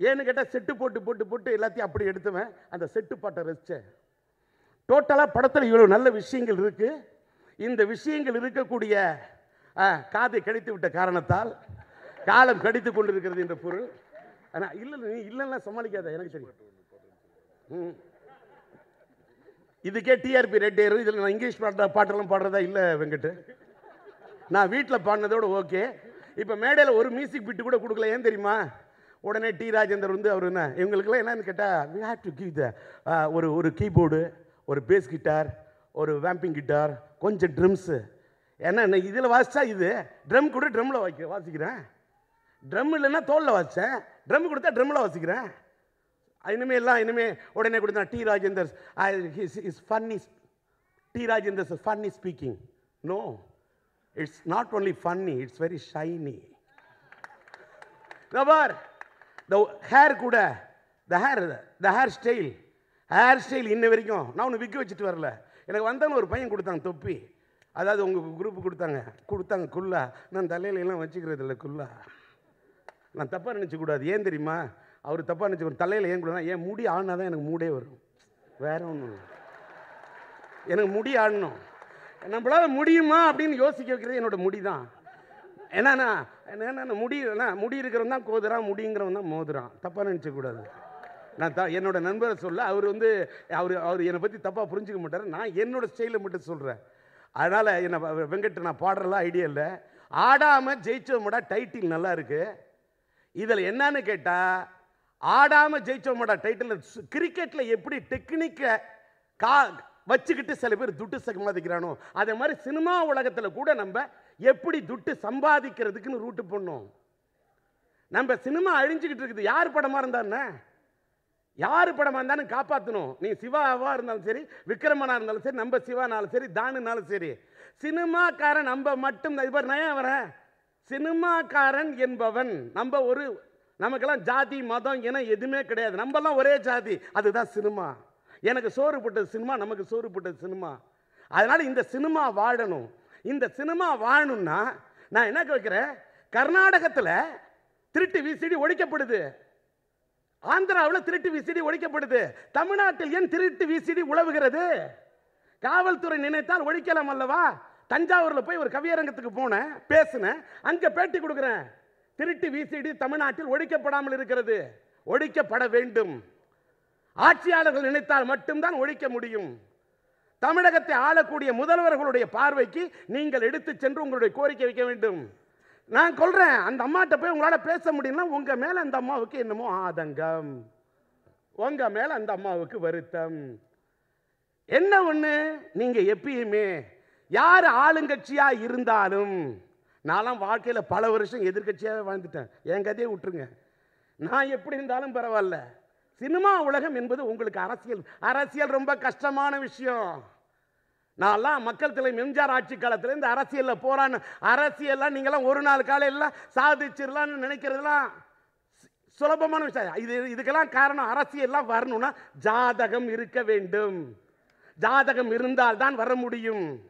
ஏன்னு கேட்டால் செட்டு போட்டு போட்டு போட்டு எல்லாத்தையும் அப்படி எடுத்துவேன். அந்த செட்டு பாட்டை ரசித்தேன் டோட்டலாக படத்தில் இவ்வளோ நல்ல விஷயங்கள் இருக்குது இந்த விஷயங்கள் இருக்கக்கூடிய ஆ, காதை கடித்து விட்ட காரணத்தால் காலம் கடித்து கொண்டிருக்கிறது என்ற பொருள். ஆனால் இல்லை நீ இல்லைன்னா சமாளிக்காத எனக்கு தெரியும். ம். இதுக்கே டிஆர்பி ரேட் ஏறும். இதில் நான் இங்கிலீஷ் பாடுற பாட்டெல்லாம் பாடுறதா இல்லை வெங்கட்டு. நான் வீட்டில் பாடினதோட ஓகே. இப்போ மேடையில் ஒரு மியூசிக் பிட்டு கூட கொடுக்கல ஏன் தெரியுமா? உடனே டி ராஜேந்தர் வந்து அவர் என்ன இவங்களுக்குலாம் என்னன்னு கேட்டால் we have to give the ஒரு ஒரு கீபோர்டு ஒரு பேஸ் கிட்டார் ஒரு வேம்பிங் கிட்டார் கொஞ்சம் ட்ரம்ஸு ஏன்னா இதில் வாசித்தா இது? ட்ரம் கூட ட்ரம்மில் வாய்க்க வாசிக்கிறேன். ட்ரம் இல்லைன்னா தோலில் வாசித்தேன் ட்ரம் கொடுத்தா ட்ரம்மில் வாசிக்கிறேன். இனிமே எல்லாம் இனிமே உடனே கொடுத்தா T Rajendar is is fun is T Rajendar funny speaking no it's not only funny it's very shiny bar the hair கூட the hair the hair style hair style இன்ன வரைக்கும் நான் ஒன்று விற்க வச்சுட்டு வரல. எனக்கு வந்தவங்க ஒரு பையன் கொடுத்தாங்க தொப்பி. அதாவது உங்கள் குரூப் கொடுத்தாங்க. கொடுத்தாங்க குல்லா. நான் தலையில எல்லாம் வச்சுக்கிறது இல்லை குல்லா. நான் தப்பாக நினச்சிக்கூடாது ஏன் தெரியுமா? அவர் தப்பாக நினச்சிக்கணும் தலையில் ஏன் கூட ஏன் முடி ஆடினா தான் எனக்கு மூடே வரும். வேற ஒன்றும் எனக்கு முடி ஆடணும். நம்மளால் முடியுமா அப்படின்னு யோசிக்க வைக்கிறது என்னோட முடி தான் என்னன்னா என்னண்ணா முடி என்ன முடி இருக்கிறவன் தான் கோதுறான் முடிங்கிறவன் தான் மோதுறான். தப்பாக நினச்சக்கூடாது நான் த என்னோட நண்பரை சொல்ல அவர் வந்து அவர் அவர் என்னை பற்றி தப்பாக புரிஞ்சுக்க மாட்டார். நான் என்னோட ஸ்டைலில் மட்டும் சொல்கிறேன் அதனால் என்னை வெங்கட் நான் பாடுறலாம் ஐடியா இல்லை. ஆடாமல் ஜெயிச்சோமடா டைட்டில் நல்லா இருக்குது இதில் என்னன்னு கேட்டால் ஆடாமல் ஜெயிச்சவமடா டைட்டில் கிரிக்கெட்டில் எப்படி டெக்னிக்கை கா வச்சுக்கிட்டு சில பேர் துட்டு சகமாதிக்கிறானோ அதே மாதிரி சினிமா உலகத்தில் கூட நம்ம எப்படி துட்டு சம்பாதிக்கிறதுக்குன்னு ரூட்டு பண்ணோம் நம்ம சினிமா அழிஞ்சுக்கிட்டு இருக்குது. யார் படமாக இருந்தானே யார் படமாக இருந்தாலும் காப்பாற்றணும் நீ சிவாவாக இருந்தாலும் சரி விக்ரமனாக இருந்தாலும் சரி நம்ம சிவானாலும் சரி தானுனாலும் சரி. சினிமாக்காரன் நம்ம மட்டும் தான். இவர் நயம் வரேன்? சினிமாக்காரன் என்பவன் நம்ம ஒரு நமக்கெல்லாம் ஜாதி மதம் இனம் எதுவுமே கிடையாது. நம்மலாம் ஒரே ஜாதி. அதுதான் சினிமா. எனக்கு சோறு போட்டது சினிமா நமக்கு சோறு போட்டது சினிமா. அதனால் இந்த சினிமா வாழணும். இந்த சினிமா வாழணும்னா நான் என்ன கேட்குறேன்? கர்நாடகத்தில் திருட்டு விசிடி ஒழிக்கப்படுது. ஆந்திராவில் திருட்டு விசிடி ஒழிக்கப்படுது. தமிழ்நாட்டில் ஏன் திருட்டு விசிடி உழவுகிறது? காவல்துறை நினைத்தால் ஒழிக்கலாம் அல்லவா? தஞ்சாவூரில் போய் ஒரு கவியரங்கத்துக்கு போனேன் பேசினேன் அங்கே பேட்டி கொடுக்குறேன். திருட்டு விசிடி தமிழ்நாட்டில் ஒழிக்கப்படாமல் இருக்கிறது. ஒழிக்கப்பட வேண்டும். ஆட்சியாளர்கள் நினைத்தால் மட்டும்தான் ஒழிக்க முடியும். தமிழகத்தை ஆளக்கூடிய முதல்வர்களுடைய பார்வைக்கு நீங்கள் எடுத்து சென்று உங்களுடைய கோரிக்கை வைக்க வேண்டும். நான் சொல்கிறேன் அந்த அம்மாட்ட போய் உங்களால் பேச முடியும்னா உங்க மேல அந்த அம்மாவுக்கு என்னமோ ஆதங்கம். உங்க மேல அந்த அம்மாவுக்கு வருத்தம். என்ன ஒண்ணு? நீங்க எப்பயுமே யார் ஆளுங்கட்சியா இருந்தாலும் நான்லாம் வாழ்க்கையில் பல வருஷம் எதிர்கட்சியாகவே வாழ்ந்துட்டேன். என் கதையை விட்டுருங்க. நான் எப்படி இருந்தாலும் பரவாயில்ல. சினிமா உலகம் என்பது உங்களுக்கு அரசியல். அரசியல் ரொம்ப கஷ்டமான விஷயம். நான்லாம் மக்கள் தலை எம்ஜிஆர் ஆட்சி காலத்தில் இந்த அரசியலில் போகிறான்னு அரசியல்லாம் நீங்களாம் ஒரு நாள் காலையில் சாதிச்சிடலான்னு நினைக்கிறதுலாம் சு- சுலபமான விஷயம். இது இதுக்கெல்லாம் காரணம் அரசியல்லாம் வரணும்னா ஜாதகம் இருக்க வேண்டும். ஜாதகம் இருந்தால் தான் வர முடியும்.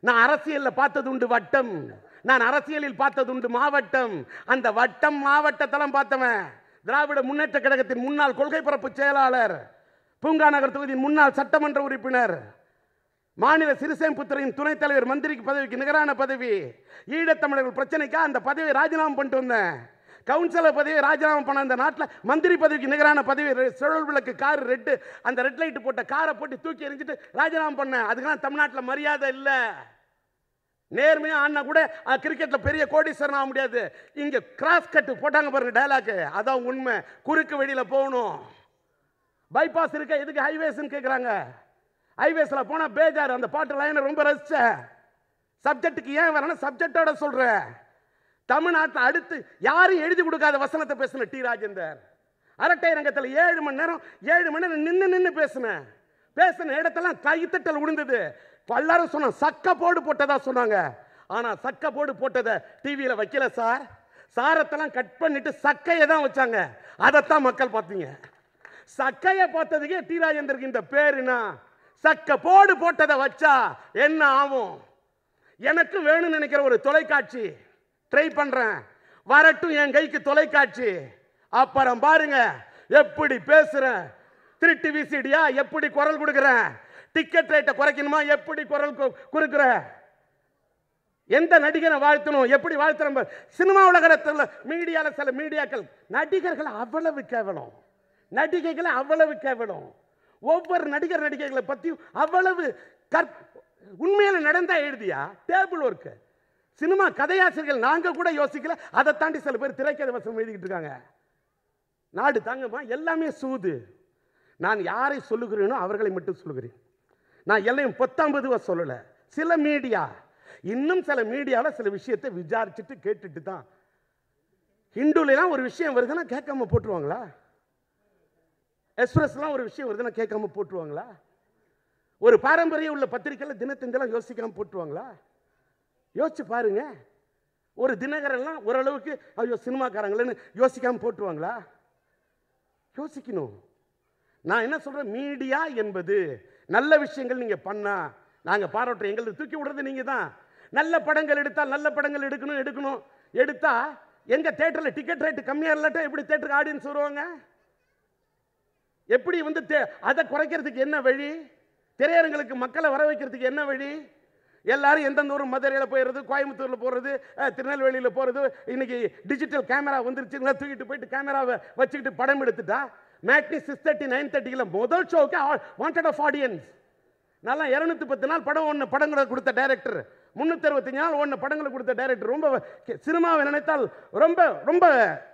நான் அரசியலில் பார்த்தது உண்டு வட்டம். நான் அரசியலில் பார்த்தது உண்டு மாவட்டம். அந்த வட்டம் மாவட்டத்தெல்லாம் பார்த்தவன். திராவிட முன்னேற்ற கழகத்தின் முன்னாள் கொள்கை பரப்பு செயலாளர் பூங்கா நகர் தொகுதியின் முன்னாள் சட்டமன்ற உறுப்பினர் மாநில சிறுசேமிப்புத்துறையின் துணைத் தலைவர் மந்திரிக்கு பதவிக்கு நிகரான பதவி ஈழத்தமிழர்கள் பிரச்சனைக்காக அந்த பதவியை ராஜினாமா பண்ணிட்டு வந்தேன். கவுன்சிலர் பதவியை ராஜினாமா பண்ண அந்த நாட்டில் மந்திரி பதவிக்கு நிகரான பதவி ரெ- சுழல் விளக்கு கார் ரெட்டு அந்த ரெட் லைட் போட்ட காரை போட்டு தூக்கி எறிஞ்சிட்டு ராஜினாமா பண்ணேன். அதுக்கெல்லாம் தமிழ்நாட்டில் மரியாதை இல்லை. நேர்மையாக ஆனா கூட கிரிக்கெட்டில் பெரிய கோடீஸ்வரன் ஆக முடியாது. இங்கே கிராஸ் கட்டு போட்டாங்க பாருங்க டைலாக்கு அதான் உண்மை. குறுக்கு வெளியில் போகணும். பைபாஸ் இருக்க? எதுக்கு ஹைவேஸ்ன்னு கேட்குறாங்க ஹைவேஸில் போனால் பேஜார். அந்த பாட்டு லைனை ரொம்ப ரசித்தேன் சப்ஜெக்ட்டுக்கு ஏன் வரேன்னா சப்ஜெக்டோட சொல்கிறேன் தமிழ்நாட்டில் அடுத்து யாரும் எழுதி கொடுக்காத வசனத்தை பேசின டி. ராஜேந்தர். அரட்டை ரங்கத்தில் ஏழு மணி நேரம் ஏழு மணி நேரம் நின்று நின்று பேசினேன் பேசின இடத்தெல்லாம் கைத்தட்டல் விழுந்தது எல்லாரும் சொன்னாங்க சக்க போடு போட்டதா சொன்னாங்க. ஆனால் சக்க போடு போட்டதை டிவியில் வைக்கல சார். சாரத்தெல்லாம் கட் பண்ணிட்டு சக்கையை தான் வச்சாங்க. அதைத்தான் மக்கள் பார்த்தீங்க. சக்கையை பார்த்ததுக்கே டி. ராஜேந்தருக்கு இந்த பேருனா சக்க போடு போட்டதை வச்சா என்ன ஆகும்? எனக்கு வேணும்னு நினைக்கிற ஒரு தொலைக்காட்சி. ட்ரை பண்ணுறேன் வரட்டும் என் கைக்கு தொலைக்காட்சி. அப்புறம் பாருங்க எப்படி பேசுகிறேன் திருட்டு விசிடியா எப்படி குரல் கொடுக்குறேன்? டிக்கெட் ரேட்டை குறைக்கணுமா? எப்படி குரல் கு- எந்த நடிகரை வாழ்த்தணும்? எப்படி வாழ்த்துறோம் சினிமா உலகத்தில் மீடியாவில் சில மீடியாக்கள் நடிகர்கள் அவ்வளவு கேவலம். நடிகைகளை அவ்வளவு கேவலம். ஒவ்வொரு நடிகர் நடிகைகளை பற்றியும் அவ்வளவு கற் உண்மையில் நடந்தா எழுதியா? டேபிள் ஒர்க்கு சினிமா கதையாசிரியர்கள் நாங்கள் கூட யோசிக்கல. அதை தாண்டி சில பேர் திரைக்கதை வசனம் எழுதிக்கிட்டு இருக்காங்க. நாடு தாங்கம்மா எல்லாமே சூது. நான் யாரை சொல்லுகிறேனோ அவர்களை மட்டும் சொல்லுகிறேன். நான் எல்லையும் பத்தொன்பதுவா சொல்லலை. சில மீடியா இன்னும் சில மீடியாவில் சில விஷயத்தை விசாரிச்சுட்டு கேட்டுட்டு தான். ஹிந்துலாம் ஒரு விஷயம் வருதுன்னா கேட்காம போட்டுருவாங்களா? எக்ஸ்பிரஸ்லாம் ஒரு விஷயம் வருதுன்னா கேட்காம போட்டுருவாங்களா? ஒரு பாரம்பரியம் உள்ள பத்திரிக்கையில் தினத்தஞ்செல்லாம் யோசிக்காமல் போட்டுருவாங்களா? யோசிச்சு பாருங்க. ஒரு தினகரெல்லாம் ஓரளவுக்கு ஐயோ சினிமாக்காரங்களேன்னு யோசிக்காமல் போட்டுருவாங்களா? யோசிக்கணும். நான் என்ன சொல்கிறேன் மீடியா என்பது நல்ல விஷயங்கள் நீங்கள் பண்ணால் நாங்கள் பாராட்டுறோம். எங்களுக்கு தூக்கி விடுறது நீங்கள் தான். நல்ல படங்கள் எடுத்தால் நல்ல படங்கள் எடுக்கணும் எடுக்கணும். எடுத்தால் எங்கள் தேட்டரில் டிக்கெட் ரேட்டு கம்மியாக இல்லாட்டா எப்படி தேட்டருக்கு ஆடியன்ஸ் வருவாங்க? எப்படி வந்து தே- அதை குறைக்கிறதுக்கு என்ன வழி? திரையரங்களுக்கு மக்களை வர வைக்கிறதுக்கு என்ன வழி? எல்லாரும் எந்தெந்த ஊர் மதுரையில் போயிடுறது கோயம்புத்தூரில் போகிறது திருநெல்வேலியில் போகிறது இன்றைக்கி டிஜிட்டல் கேமரா வந்துருச்சுங்களா? தூக்கிட்டு போயிட்டு கேமராவை வச்சுக்கிட்டு படம் எடுத்துட்டா மேக்னி சிக்ஸ் தேர்ட்டி நைன் தேர்ட்டியில் முதல் ஷோக்கு வாண்டட் ஆஃப் ஆடியன்ஸ் நல்லா இரநூத்தி பத்து நாள் படம் ஒன்று படங்களை கொடுத்த டைரக்டர் முந்நூற்றி அறுபத்தஞ்சு நாள் ஒன்று படங்களை கொடுத்த டைரக்டர் ரொம்ப சினிமாவை நினைத்தால் ரொம்ப ரொம்ப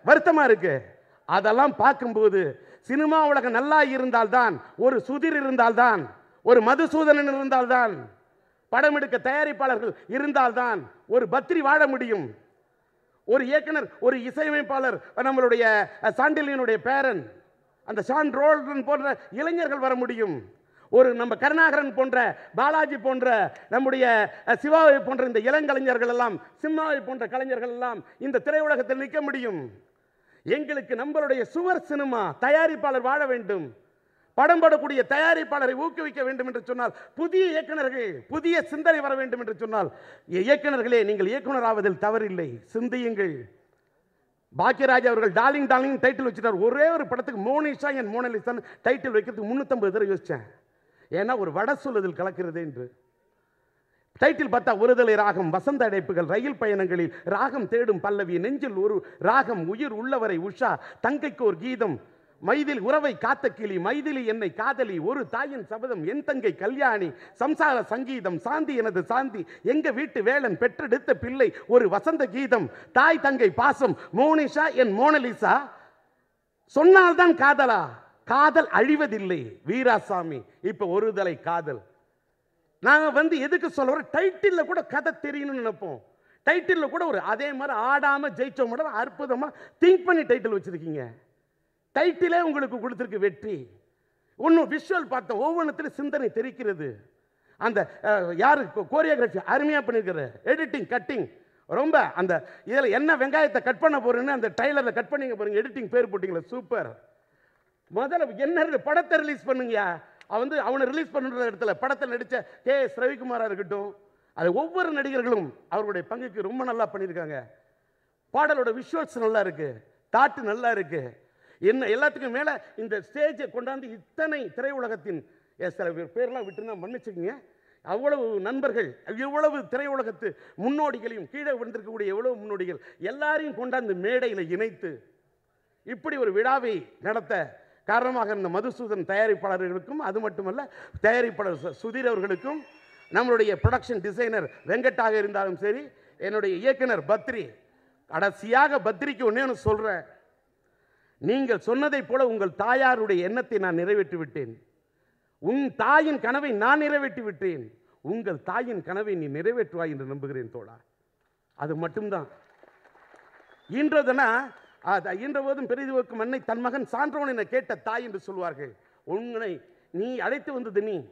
வருத்தமாக இருக்குது அதெல்லாம் பார்க்கும்போது சினிமா உலகம் நல்லா இருந்தால்தான் ஒரு சுதிர் இருந்தால்தான் ஒரு மதுசூதனன் இருந்தால்தான் படம் எடுக்க தயாரிப்பாளர்கள் இருந்தால்தான் ஒரு பத்திரி வாழ முடியும். ஒரு இயக்குனர் ஒரு இசையமைப்பாளர் நம்மளுடைய சாண்டிலியனுடைய பேரன். அந்த சான் ரோல்டன் போன்ற இளைஞர்கள் வர முடியும். ஒரு நம்ம கருணாகரன் போன்ற பாலாஜி போன்ற நம்முடைய சிவாவை போன்ற இந்த இளங்கலைஞர்கள் எல்லாம் சிம்மாவை போன்ற கலைஞர்கள் எல்லாம் இந்த திரையுலகத்தில் நிற்க முடியும். எங்களுக்கு நம்மளுடைய சுவர் சினிமா தயாரிப்பாளர் வாழ வேண்டும். படம் படக்கூடிய தயாரிப்பாளரை ஊக்குவிக்க வேண்டும் என்று சொன்னால் புதிய இயக்குனர்கள் புதிய சிந்தனை வர வேண்டும் என்று சொன்னால் இயக்குனர்களே நீங்கள் இயக்குனர் ஆவதில் தவறில்லை. சிந்தியுங்கள். பாக்கியராஜ் அவர்கள் டார்லிங் டார்லிங் டைட்டில் வச்சுட்டார். ஒரே ஒரு படத்துக்கு மோனிஷா என் மோனலிசான் டைட்டில் வைக்கிறதுக்கு முந்நூற்றம்பது தடவை யோசித்தேன் ஏன்னா ஒரு வட சொல்லுதல் கலக்கிறது என்று. டைட்டில் பார்த்தா ஒருதலை ராகம் வசந்த அடைப்புகள் ரயில் பயணங்களில் ராகம் தேடும் பல்லவி நெஞ்சில் ஒரு ராகம் உயிர் உள்ளவரை உஷா தங்கைக்கு ஒரு கீதம் மைதில் உறவை காத்த கிளி மைதிலி என்னை காதலி ஒரு தாயின் சபதம் என் தங்கை கல்யாணி சம்சார சங்கீதம் சாந்தி எனது சாந்தி எங்க வீட்டு வேலன் பெற்றெடுத்த பிள்ளை ஒரு வசந்த கீதம் தாய் தங்கை பாசம் மோனிஷா என் மோனலிசா சொன்னால்தான் காதலா? காதல் அழிவதில்லை வீராசாமி இப்ப ஒருதலை காதல். நாங்க வந்து எதுக்கு சொல்ல வரோம் கூட கதை தெரியணும்னு நினைப்போம். டைட்டிலில் கூட ஒரு அதே மாதிரி ஆடாம ஜெயிச்சோம் அற்புதமா திங்க் பண்ணி டைட்டில் வச்சிருக்கீங்க. டைட்டிலே உங்களுக்கு கொடுத்துருக்கு வெற்றி. ஒன்றும் விஷுவல் பார்த்தோம் ஒவ்வொன்றத்திலும் சிந்தனை தெரிக்கிறது. அந்த யார்? கோரியோகிராஃபி அருமையாக பண்ணியிருக்கிற எடிட்டிங் கட்டிங் ரொம்ப அந்த இதில் என்ன வெங்காயத்தை கட் பண்ண போகிறேன்னு அந்த ட்ரைலரில் கட் பண்ணிங்க பாருங்க. எடிட்டிங் பேர் போட்டிங்களா சூப்பர் முதல்ல என்ன படத்தை ரிலீஸ் பண்ணுங்கயா அவன் வந்து அவனை ரிலீஸ் பண்ணுற இடத்துல படத்தில் நடித்த கே எஸ் ரவிக்குமாராக இருக்கட்டும். அது ஒவ்வொரு நடிகர்களும் அவருடைய பங்குக்கு ரொம்ப நல்லா பண்ணியிருக்காங்க பாடலோட விஷுவல்ஸ் நல்லா இருக்குது தாட்டு நல்லா இருக்குது என்ன எல்லாத்துக்கும் மேலே இந்த ஸ்டேஜை கொண்டாந்து இத்தனை திரையுலகத்தின் சில பேர்லாம் விட்டுருந்தா மன்னிச்சுக்கங்க. அவ்வளவு நண்பர்கள் இவ்வளவு திரையுலகத்து முன்னோடிகளையும் கீழே விழுந்திருக்கக்கூடிய எவ்வளவு முன்னோடிகள் எல்லாரையும் கொண்டாந்து மேடையில் இணைத்து இப்படி ஒரு விழாவை நடத்த காரணமாக இருந்த மதுசூதன் தயாரிப்பாளர்களுக்கும் அது மட்டுமல்ல தயாரிப்பாளர் சுதீர் அவர்களுக்கும் நம்மளுடைய ப்ரொடக்ஷன் டிசைனர் வெங்கட்டாக இருந்தாலும் சரி என்னுடைய இயக்குனர் பத்ரி கடைசியாக பத்ரிக்கு ஒன்றே ஒன்று சொல்கிறேன் நீங்கள் சொன்னதைப் போல உங்கள் தாயாருடைய எண்ணத்தை நான் நிறைவேற்றி விட்டேன் உன் தாயின் கனவை நான் நிறைவேற்றி விட்டேன் உங்கள் தாயின் கனவை நீ நிறைவேற்றுவாய் என்று நம்புகிறேன் தோழா. அது மட்டும்தான். இன்றதுனா அது ஈன்ற போதும் பெரிது அன்னை தன் மகன் சான்றோன் என கேட்ட தாய் என்று சொல்வார்கள். உன்னை நீ அழைத்து வந்தது நீ.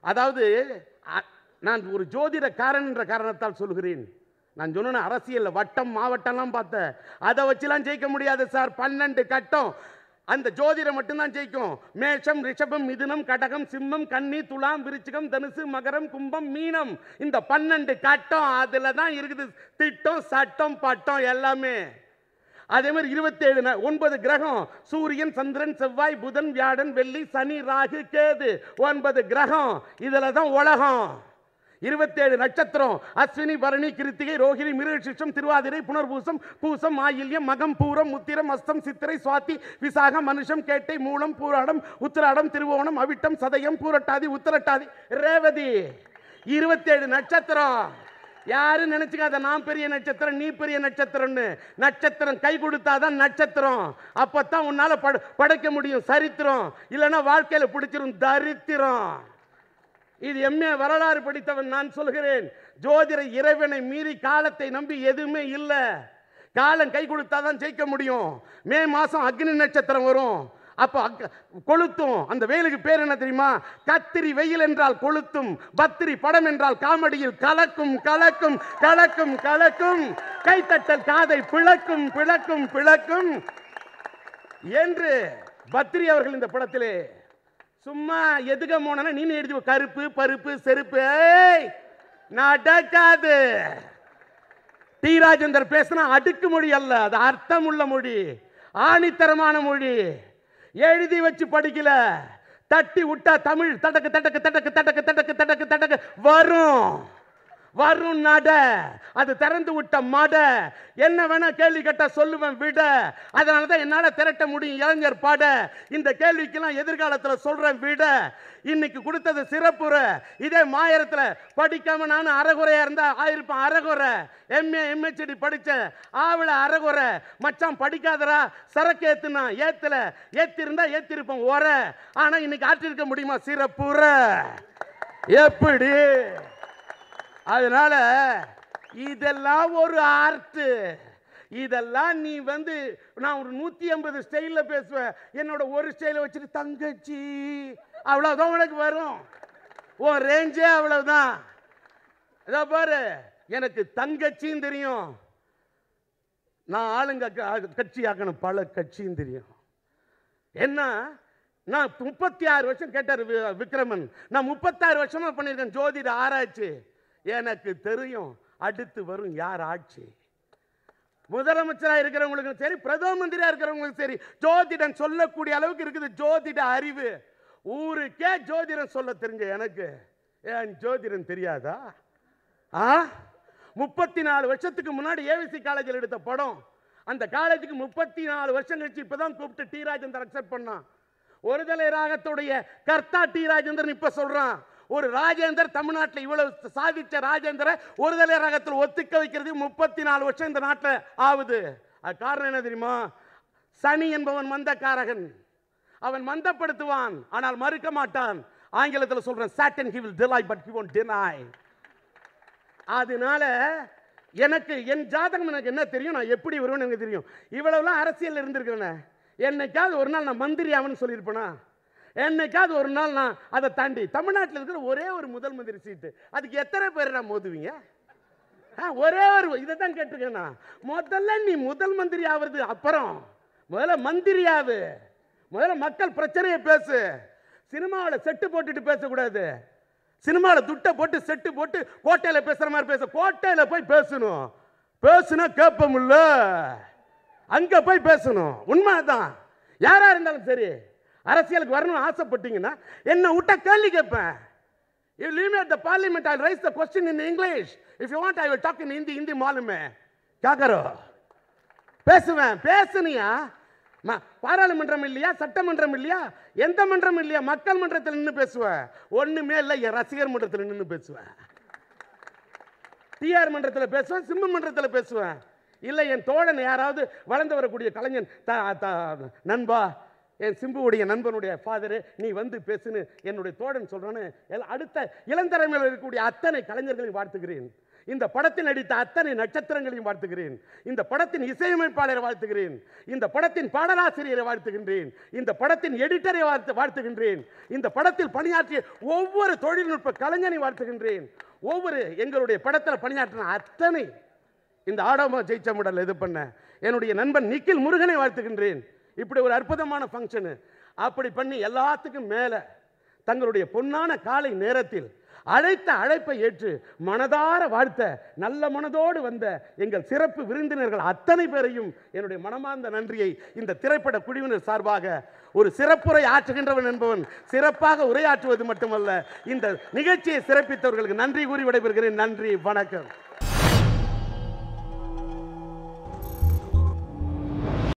அதாவது அ- நான் ஒரு ஜோதிடக்காரன் என்ற காரணத்தால் சொல்கிறேன். நான் சொன்ன அரசியல் வட்டம் மாவட்டம்லாம் பார்த்தேன் அதை வச்சுலாம் ஜெயிக்க முடியாது சார். பன்னெண்டு கட்டம். அந்த ஜோதிடம் மட்டும்தான் ஜெயிக்கும். மேஷம் ரிஷபம் மிதுனம் கடகம் சிம்மம் கன்னி துலாம் விருச்சிகம் தனுசு மகரம் கும்பம் மீனம். இந்த பன்னெண்டு கட்டம் அதில் தான் இருக்குது. திட்டம் சட்டம் பட்டம் எல்லாமே. அதே மாதிரி இருபத்தேழு ஒன்பது கிரகம். சூரியன் சந்திரன் செவ்வாய் புதன் வியாழன் வெள்ளி சனி ராகு கேது. ஒன்பது கிரகம். இதில் தான் உலகம். இருபத்தேழு நட்சத்திரம். அஸ்வினி பரணி கிருத்திகை ரோஹிணி மிருகசிஷம் திருவாதிரை புனர்பூசம் பூசம் ஆயில்யம் மகம் பூரம் முத்திரம் அஸ்தம் சித்திரை சுவாத்தி விசாகம் மனுஷம் கேட்டை மூலம் பூராடம் உத்திராடம் திருவோணம் அவிட்டம் சதயம் பூரட்டாதி உத்திரட்டாதி. ரேவதி இருபத்தேழு நட்சத்திரம். யாரும் நினைச்சுக்காத நான் பெரிய நட்சத்திரம் நீ பெரிய நட்சத்திரம்னு. நட்சத்திரம் கை கொடுத்தாதான் நட்சத்திரம். அப்போ தான் உன்னால் பட படைக்க முடியும் சரித்திரம். இல்லைன்னா வாழ்க்கையில் பிடிச்சிரும் தரித்திரம். இது எம்ஏ வரலாறு படித்தவன் நான் சொல்கிறேன். ஜோதிட இறைவனை மீறி காலத்தை நம்பி எதுவுமே இல்லை. காலம் கை கொடுத்தாதான் ஜெயிக்க முடியும். மே மாதம் அக்னி நட்சத்திரம் வரும். அப்போ கொளுத்தும். அந்த வெயிலுக்கு பேர் என்ன தெரியுமா? கத்திரி வெயில் என்றால் கொளுத்தும். பத்திரி படம் என்றால் காமெடியில் கலக்கும் கலக்கும் கலக்கும் கலக்கும். கைத்தட்டல் காதை பிளக்கும் பிளக்கும் பிளக்கும். என்று பத்ரி அவர்கள் இந்த படத்திலே சும்மா எதுக்க போனா நீ எழுதி கருப்பு பருப்பு செருப்பு. ஏய், நடக்காது டி ராஜேந்தர் பேசினா அடுக்கு மொழி அல்ல அது அர்த்தம் உள்ள மொழி ஆணித்தரமான மொழி. எழுதி வச்சு படிக்கல தட்டி விட்டா தமிழ் தடக்கு தடக்கு தடக்கு தடக்கு தடக்கு தடக்கு தடக்கு வரும். வரும் நட. அது திறந்து விட்ட மட. என்ன வேணா கேள்வி கேட்டா சொல்லுவேன் விட. அதனால தான் என்னால் திரட்ட முடியும் இளைஞர் பாட. இந்த கேள்விக்கெல்லாம் எதிர்காலத்தில் சொல்கிறேன் விட. இன்னைக்கு கொடுத்தது சிறப்புரை. இதே மாயரத்துல படிக்காம நானும் அறகுறையாக இருந்தால் ஆயிருப்பேன் அறகுறை. எம்ஏ எம்ஹெச்டி படித்த ஆவல அறகுறை. மச்சான் படிக்காதடா. சரக்கு ஏற்றுனா ஏத்துல. ஏத்திருந்தா ஏத்திருப்பேன் ஒர. ஆனால் இன்னைக்கு ஆற்றிருக்க முடியுமா? சிறப்புரை. எப்படி? அதனால இதெல்லாம் ஒரு ஆர்ட்டு இதெல்லாம் நீ வந்து நான் ஒரு நூற்றி ஐம்பது ஸ்டைலில் பேசுவேன். என்னோட ஒரு ஸ்டைலை வச்சுட்டு தங்கச்சி. அவ்வளோதான் உனக்கு வரும். உன் ரேஞ்சே அவ்வளவுதான். இதோ பாரு எனக்கு தங்கச்சியும் தெரியும். நான் ஆளுங்க க- கட்சி ஆக்கணும் பல கட்சியும் தெரியும். என்ன நான் முப்பத்தி ஆறு வருஷம் கேட்டார் வி- விக்ரமன். நான் முப்பத்தாறு வருஷமா பண்ணியிருக்கேன் ஜோதிட ஆராய்ச்சி. எனக்கு தெரியும் அடுத்து வரும் யார் ஆட்சி? முதலமைச்சராக இருக்கிறவங்களுக்கும் சரி பிரதம மந்திரியாக இருக்கிறவங்களுக்கும் சரி ஜோதிடம் சொல்லக்கூடிய அளவுக்கு இருக்குது ஜோதிட அறிவு. ஊருக்கே ஜோதிடம் சொல்ல தெரிஞ்ச எனக்கு. ஏன் ஜோதிடம் தெரியாதா? ஆ? முப்பத்தி நாலு வருஷத்துக்கு முன்னாடி ஏவிசி காலேஜில் எடுத்த படம். அந்த காலேஜுக்கு முப்பத்தி நாலு வருஷம் கழிச்சு இப்போ தான் கூப்பிட்டு டி ராஜேந்தர் அக்செப்ட் பண்ணான். ஒரு தலை ராகத்துடைய கர்த்தா டி ராஜேந்திரன் இப்போ சொல்கிறான் ஒரு ராஜேந்தர் தமிழ்நாட்டில் இவ்வளவு சாதித்த ராஜேந்திர ஒருதலை ராகத்தில் ஒத்துக்க வைக்கிறதுக்கு முப்பத்தி நாலு வருஷம் இந்த நாட்டில் ஆகுது. அது காரணம் என்ன தெரியுமா? சனி என்பவன் மந்தக்காரகன். அவன் மந்தப்படுத்துவான் ஆனால் மறுக்க மாட்டான். ஆங்கிலத்தில் சொல்றேன் satin he will delay but he won't deny அதனால எனக்கு என் ஜாதகம் எனக்கு என்ன தெரியும்? நான் எப்படி வருவேன்னு எனக்கு தெரியும். இவ்வளவுலாம் அரசியல் இருந்திருக்கிறேன். என்னைக்காவது ஒரு நாள் நான் மந்திரி ஆவன்னு சொல்லியிருப்பேனா? என்னைக்காவது ஒரு நாள் நான் அதை தாண்டி தமிழ்நாட்டில் இருக்கிற ஒரே ஒரு முதல் மந்திரி சீட்டு. அதுக்கு எத்தனை பேர் நான் மோதுவீங்க? ஆ, ஒரே ஒரு இதை தான் கேட்டிருக்கேன் முதல்ல நீ முதல் மந்திரி ஆவறது அப்புறம் முதல்ல மந்திரி முதல்ல மக்கள் பிரச்சனையை பேசு. சினிமாவில் செட்டு போட்டுட்டு பேசக்கூடாது. சினிமாவில் துட்டை போட்டு செட்டு போட்டு கோட்டையில் பேசுகிற மாதிரி பேச. கோட்டையில் போய் பேசணும். பேசுனா கேட்போம்ல அங்கே போய் பேசணும். உண்மைதான். யாராக இருந்தாலும் சரி. அரசியலுக்கு வரணும்னு ஆசைப்பட்டீங்கன்னா என்னை விட்டா கேள்வி கேட்பேன். If leave at the parliament I raise the question in English if you want I will talk in Hindi Hindi மாலுமே கேட்கறோ பேசுவேன். பேசுனியா? பாராளுமன்றம் இல்லையா? சட்டமன்றம் இல்லையா? எந்த மன்றம் இல்லையா? மக்கள் மன்றத்தில் நின்று பேசுவேன் ஒன்றுமே இல்லை என் ரசிகர் மன்றத்தில் நின்று பேசுவேன் டிஆர் மன்றத்தில் பேசுவேன் சிம்ம மன்றத்தில் பேசுவேன். இல்லை என் தோழன் யாராவது வளர்ந்து வரக்கூடிய கலைஞன் நண்பா என் சிம்புவுடைய நண்பனுடைய ஃபாதரு நீ வந்து பேசுன்னு என்னுடைய தோழன் சொல்றான்னு அடுத்த இளந்தலைமையில் இருக்கக்கூடிய அத்தனை கலைஞர்களையும் வாழ்த்துகிறேன். இந்த படத்தில் நடித்த அத்தனை நட்சத்திரங்களையும் வாழ்த்துகிறேன். இந்த படத்தின் இசையமைப்பாளரை வாழ்த்துகிறேன். இந்த படத்தின் பாடலாசிரியரை வாழ்த்துகின்றேன். இந்த படத்தின் எடிட்டரை வாழ்த்து வாழ்த்துகின்றேன். இந்த படத்தில் பணியாற்றிய ஒவ்வொரு தொழில்நுட்ப கலைஞனை வாழ்த்துகின்றேன். ஒவ்வொரு எங்களுடைய படத்தில் பணியாற்றின அத்தனை இந்த ஆடோமா ஜெயிச்ச முடல் இது பண்ண? என்னுடைய நண்பன் நிக்கில் முருகனை வாழ்த்துகின்றேன். இப்படி ஒரு அற்புதமான ஃபங்க்ஷனு அப்படி பண்ணி எல்லாத்துக்கும் மேலே தங்களுடைய பொன்னான காலை நேரத்தில் அழைத்த அழைப்பை ஏற்று மனதார வாழ்த்த நல்ல மனதோடு வந்த எங்கள் சிறப்பு விருந்தினர்கள் அத்தனை பேரையும் என்னுடைய மனமார்ந்த நன்றியை இந்த திரைப்பட குழுவினர் சார்பாக ஒரு சிறப்புரை ஆற்றுகின்றவன் என்பவன் சிறப்பாக உரையாற்றுவது மட்டுமல்ல இந்த நிகழ்ச்சியை சிறப்பித்தவர்களுக்கு நன்றி கூறி விடைபெறுகிறேன். நன்றி வணக்கம்.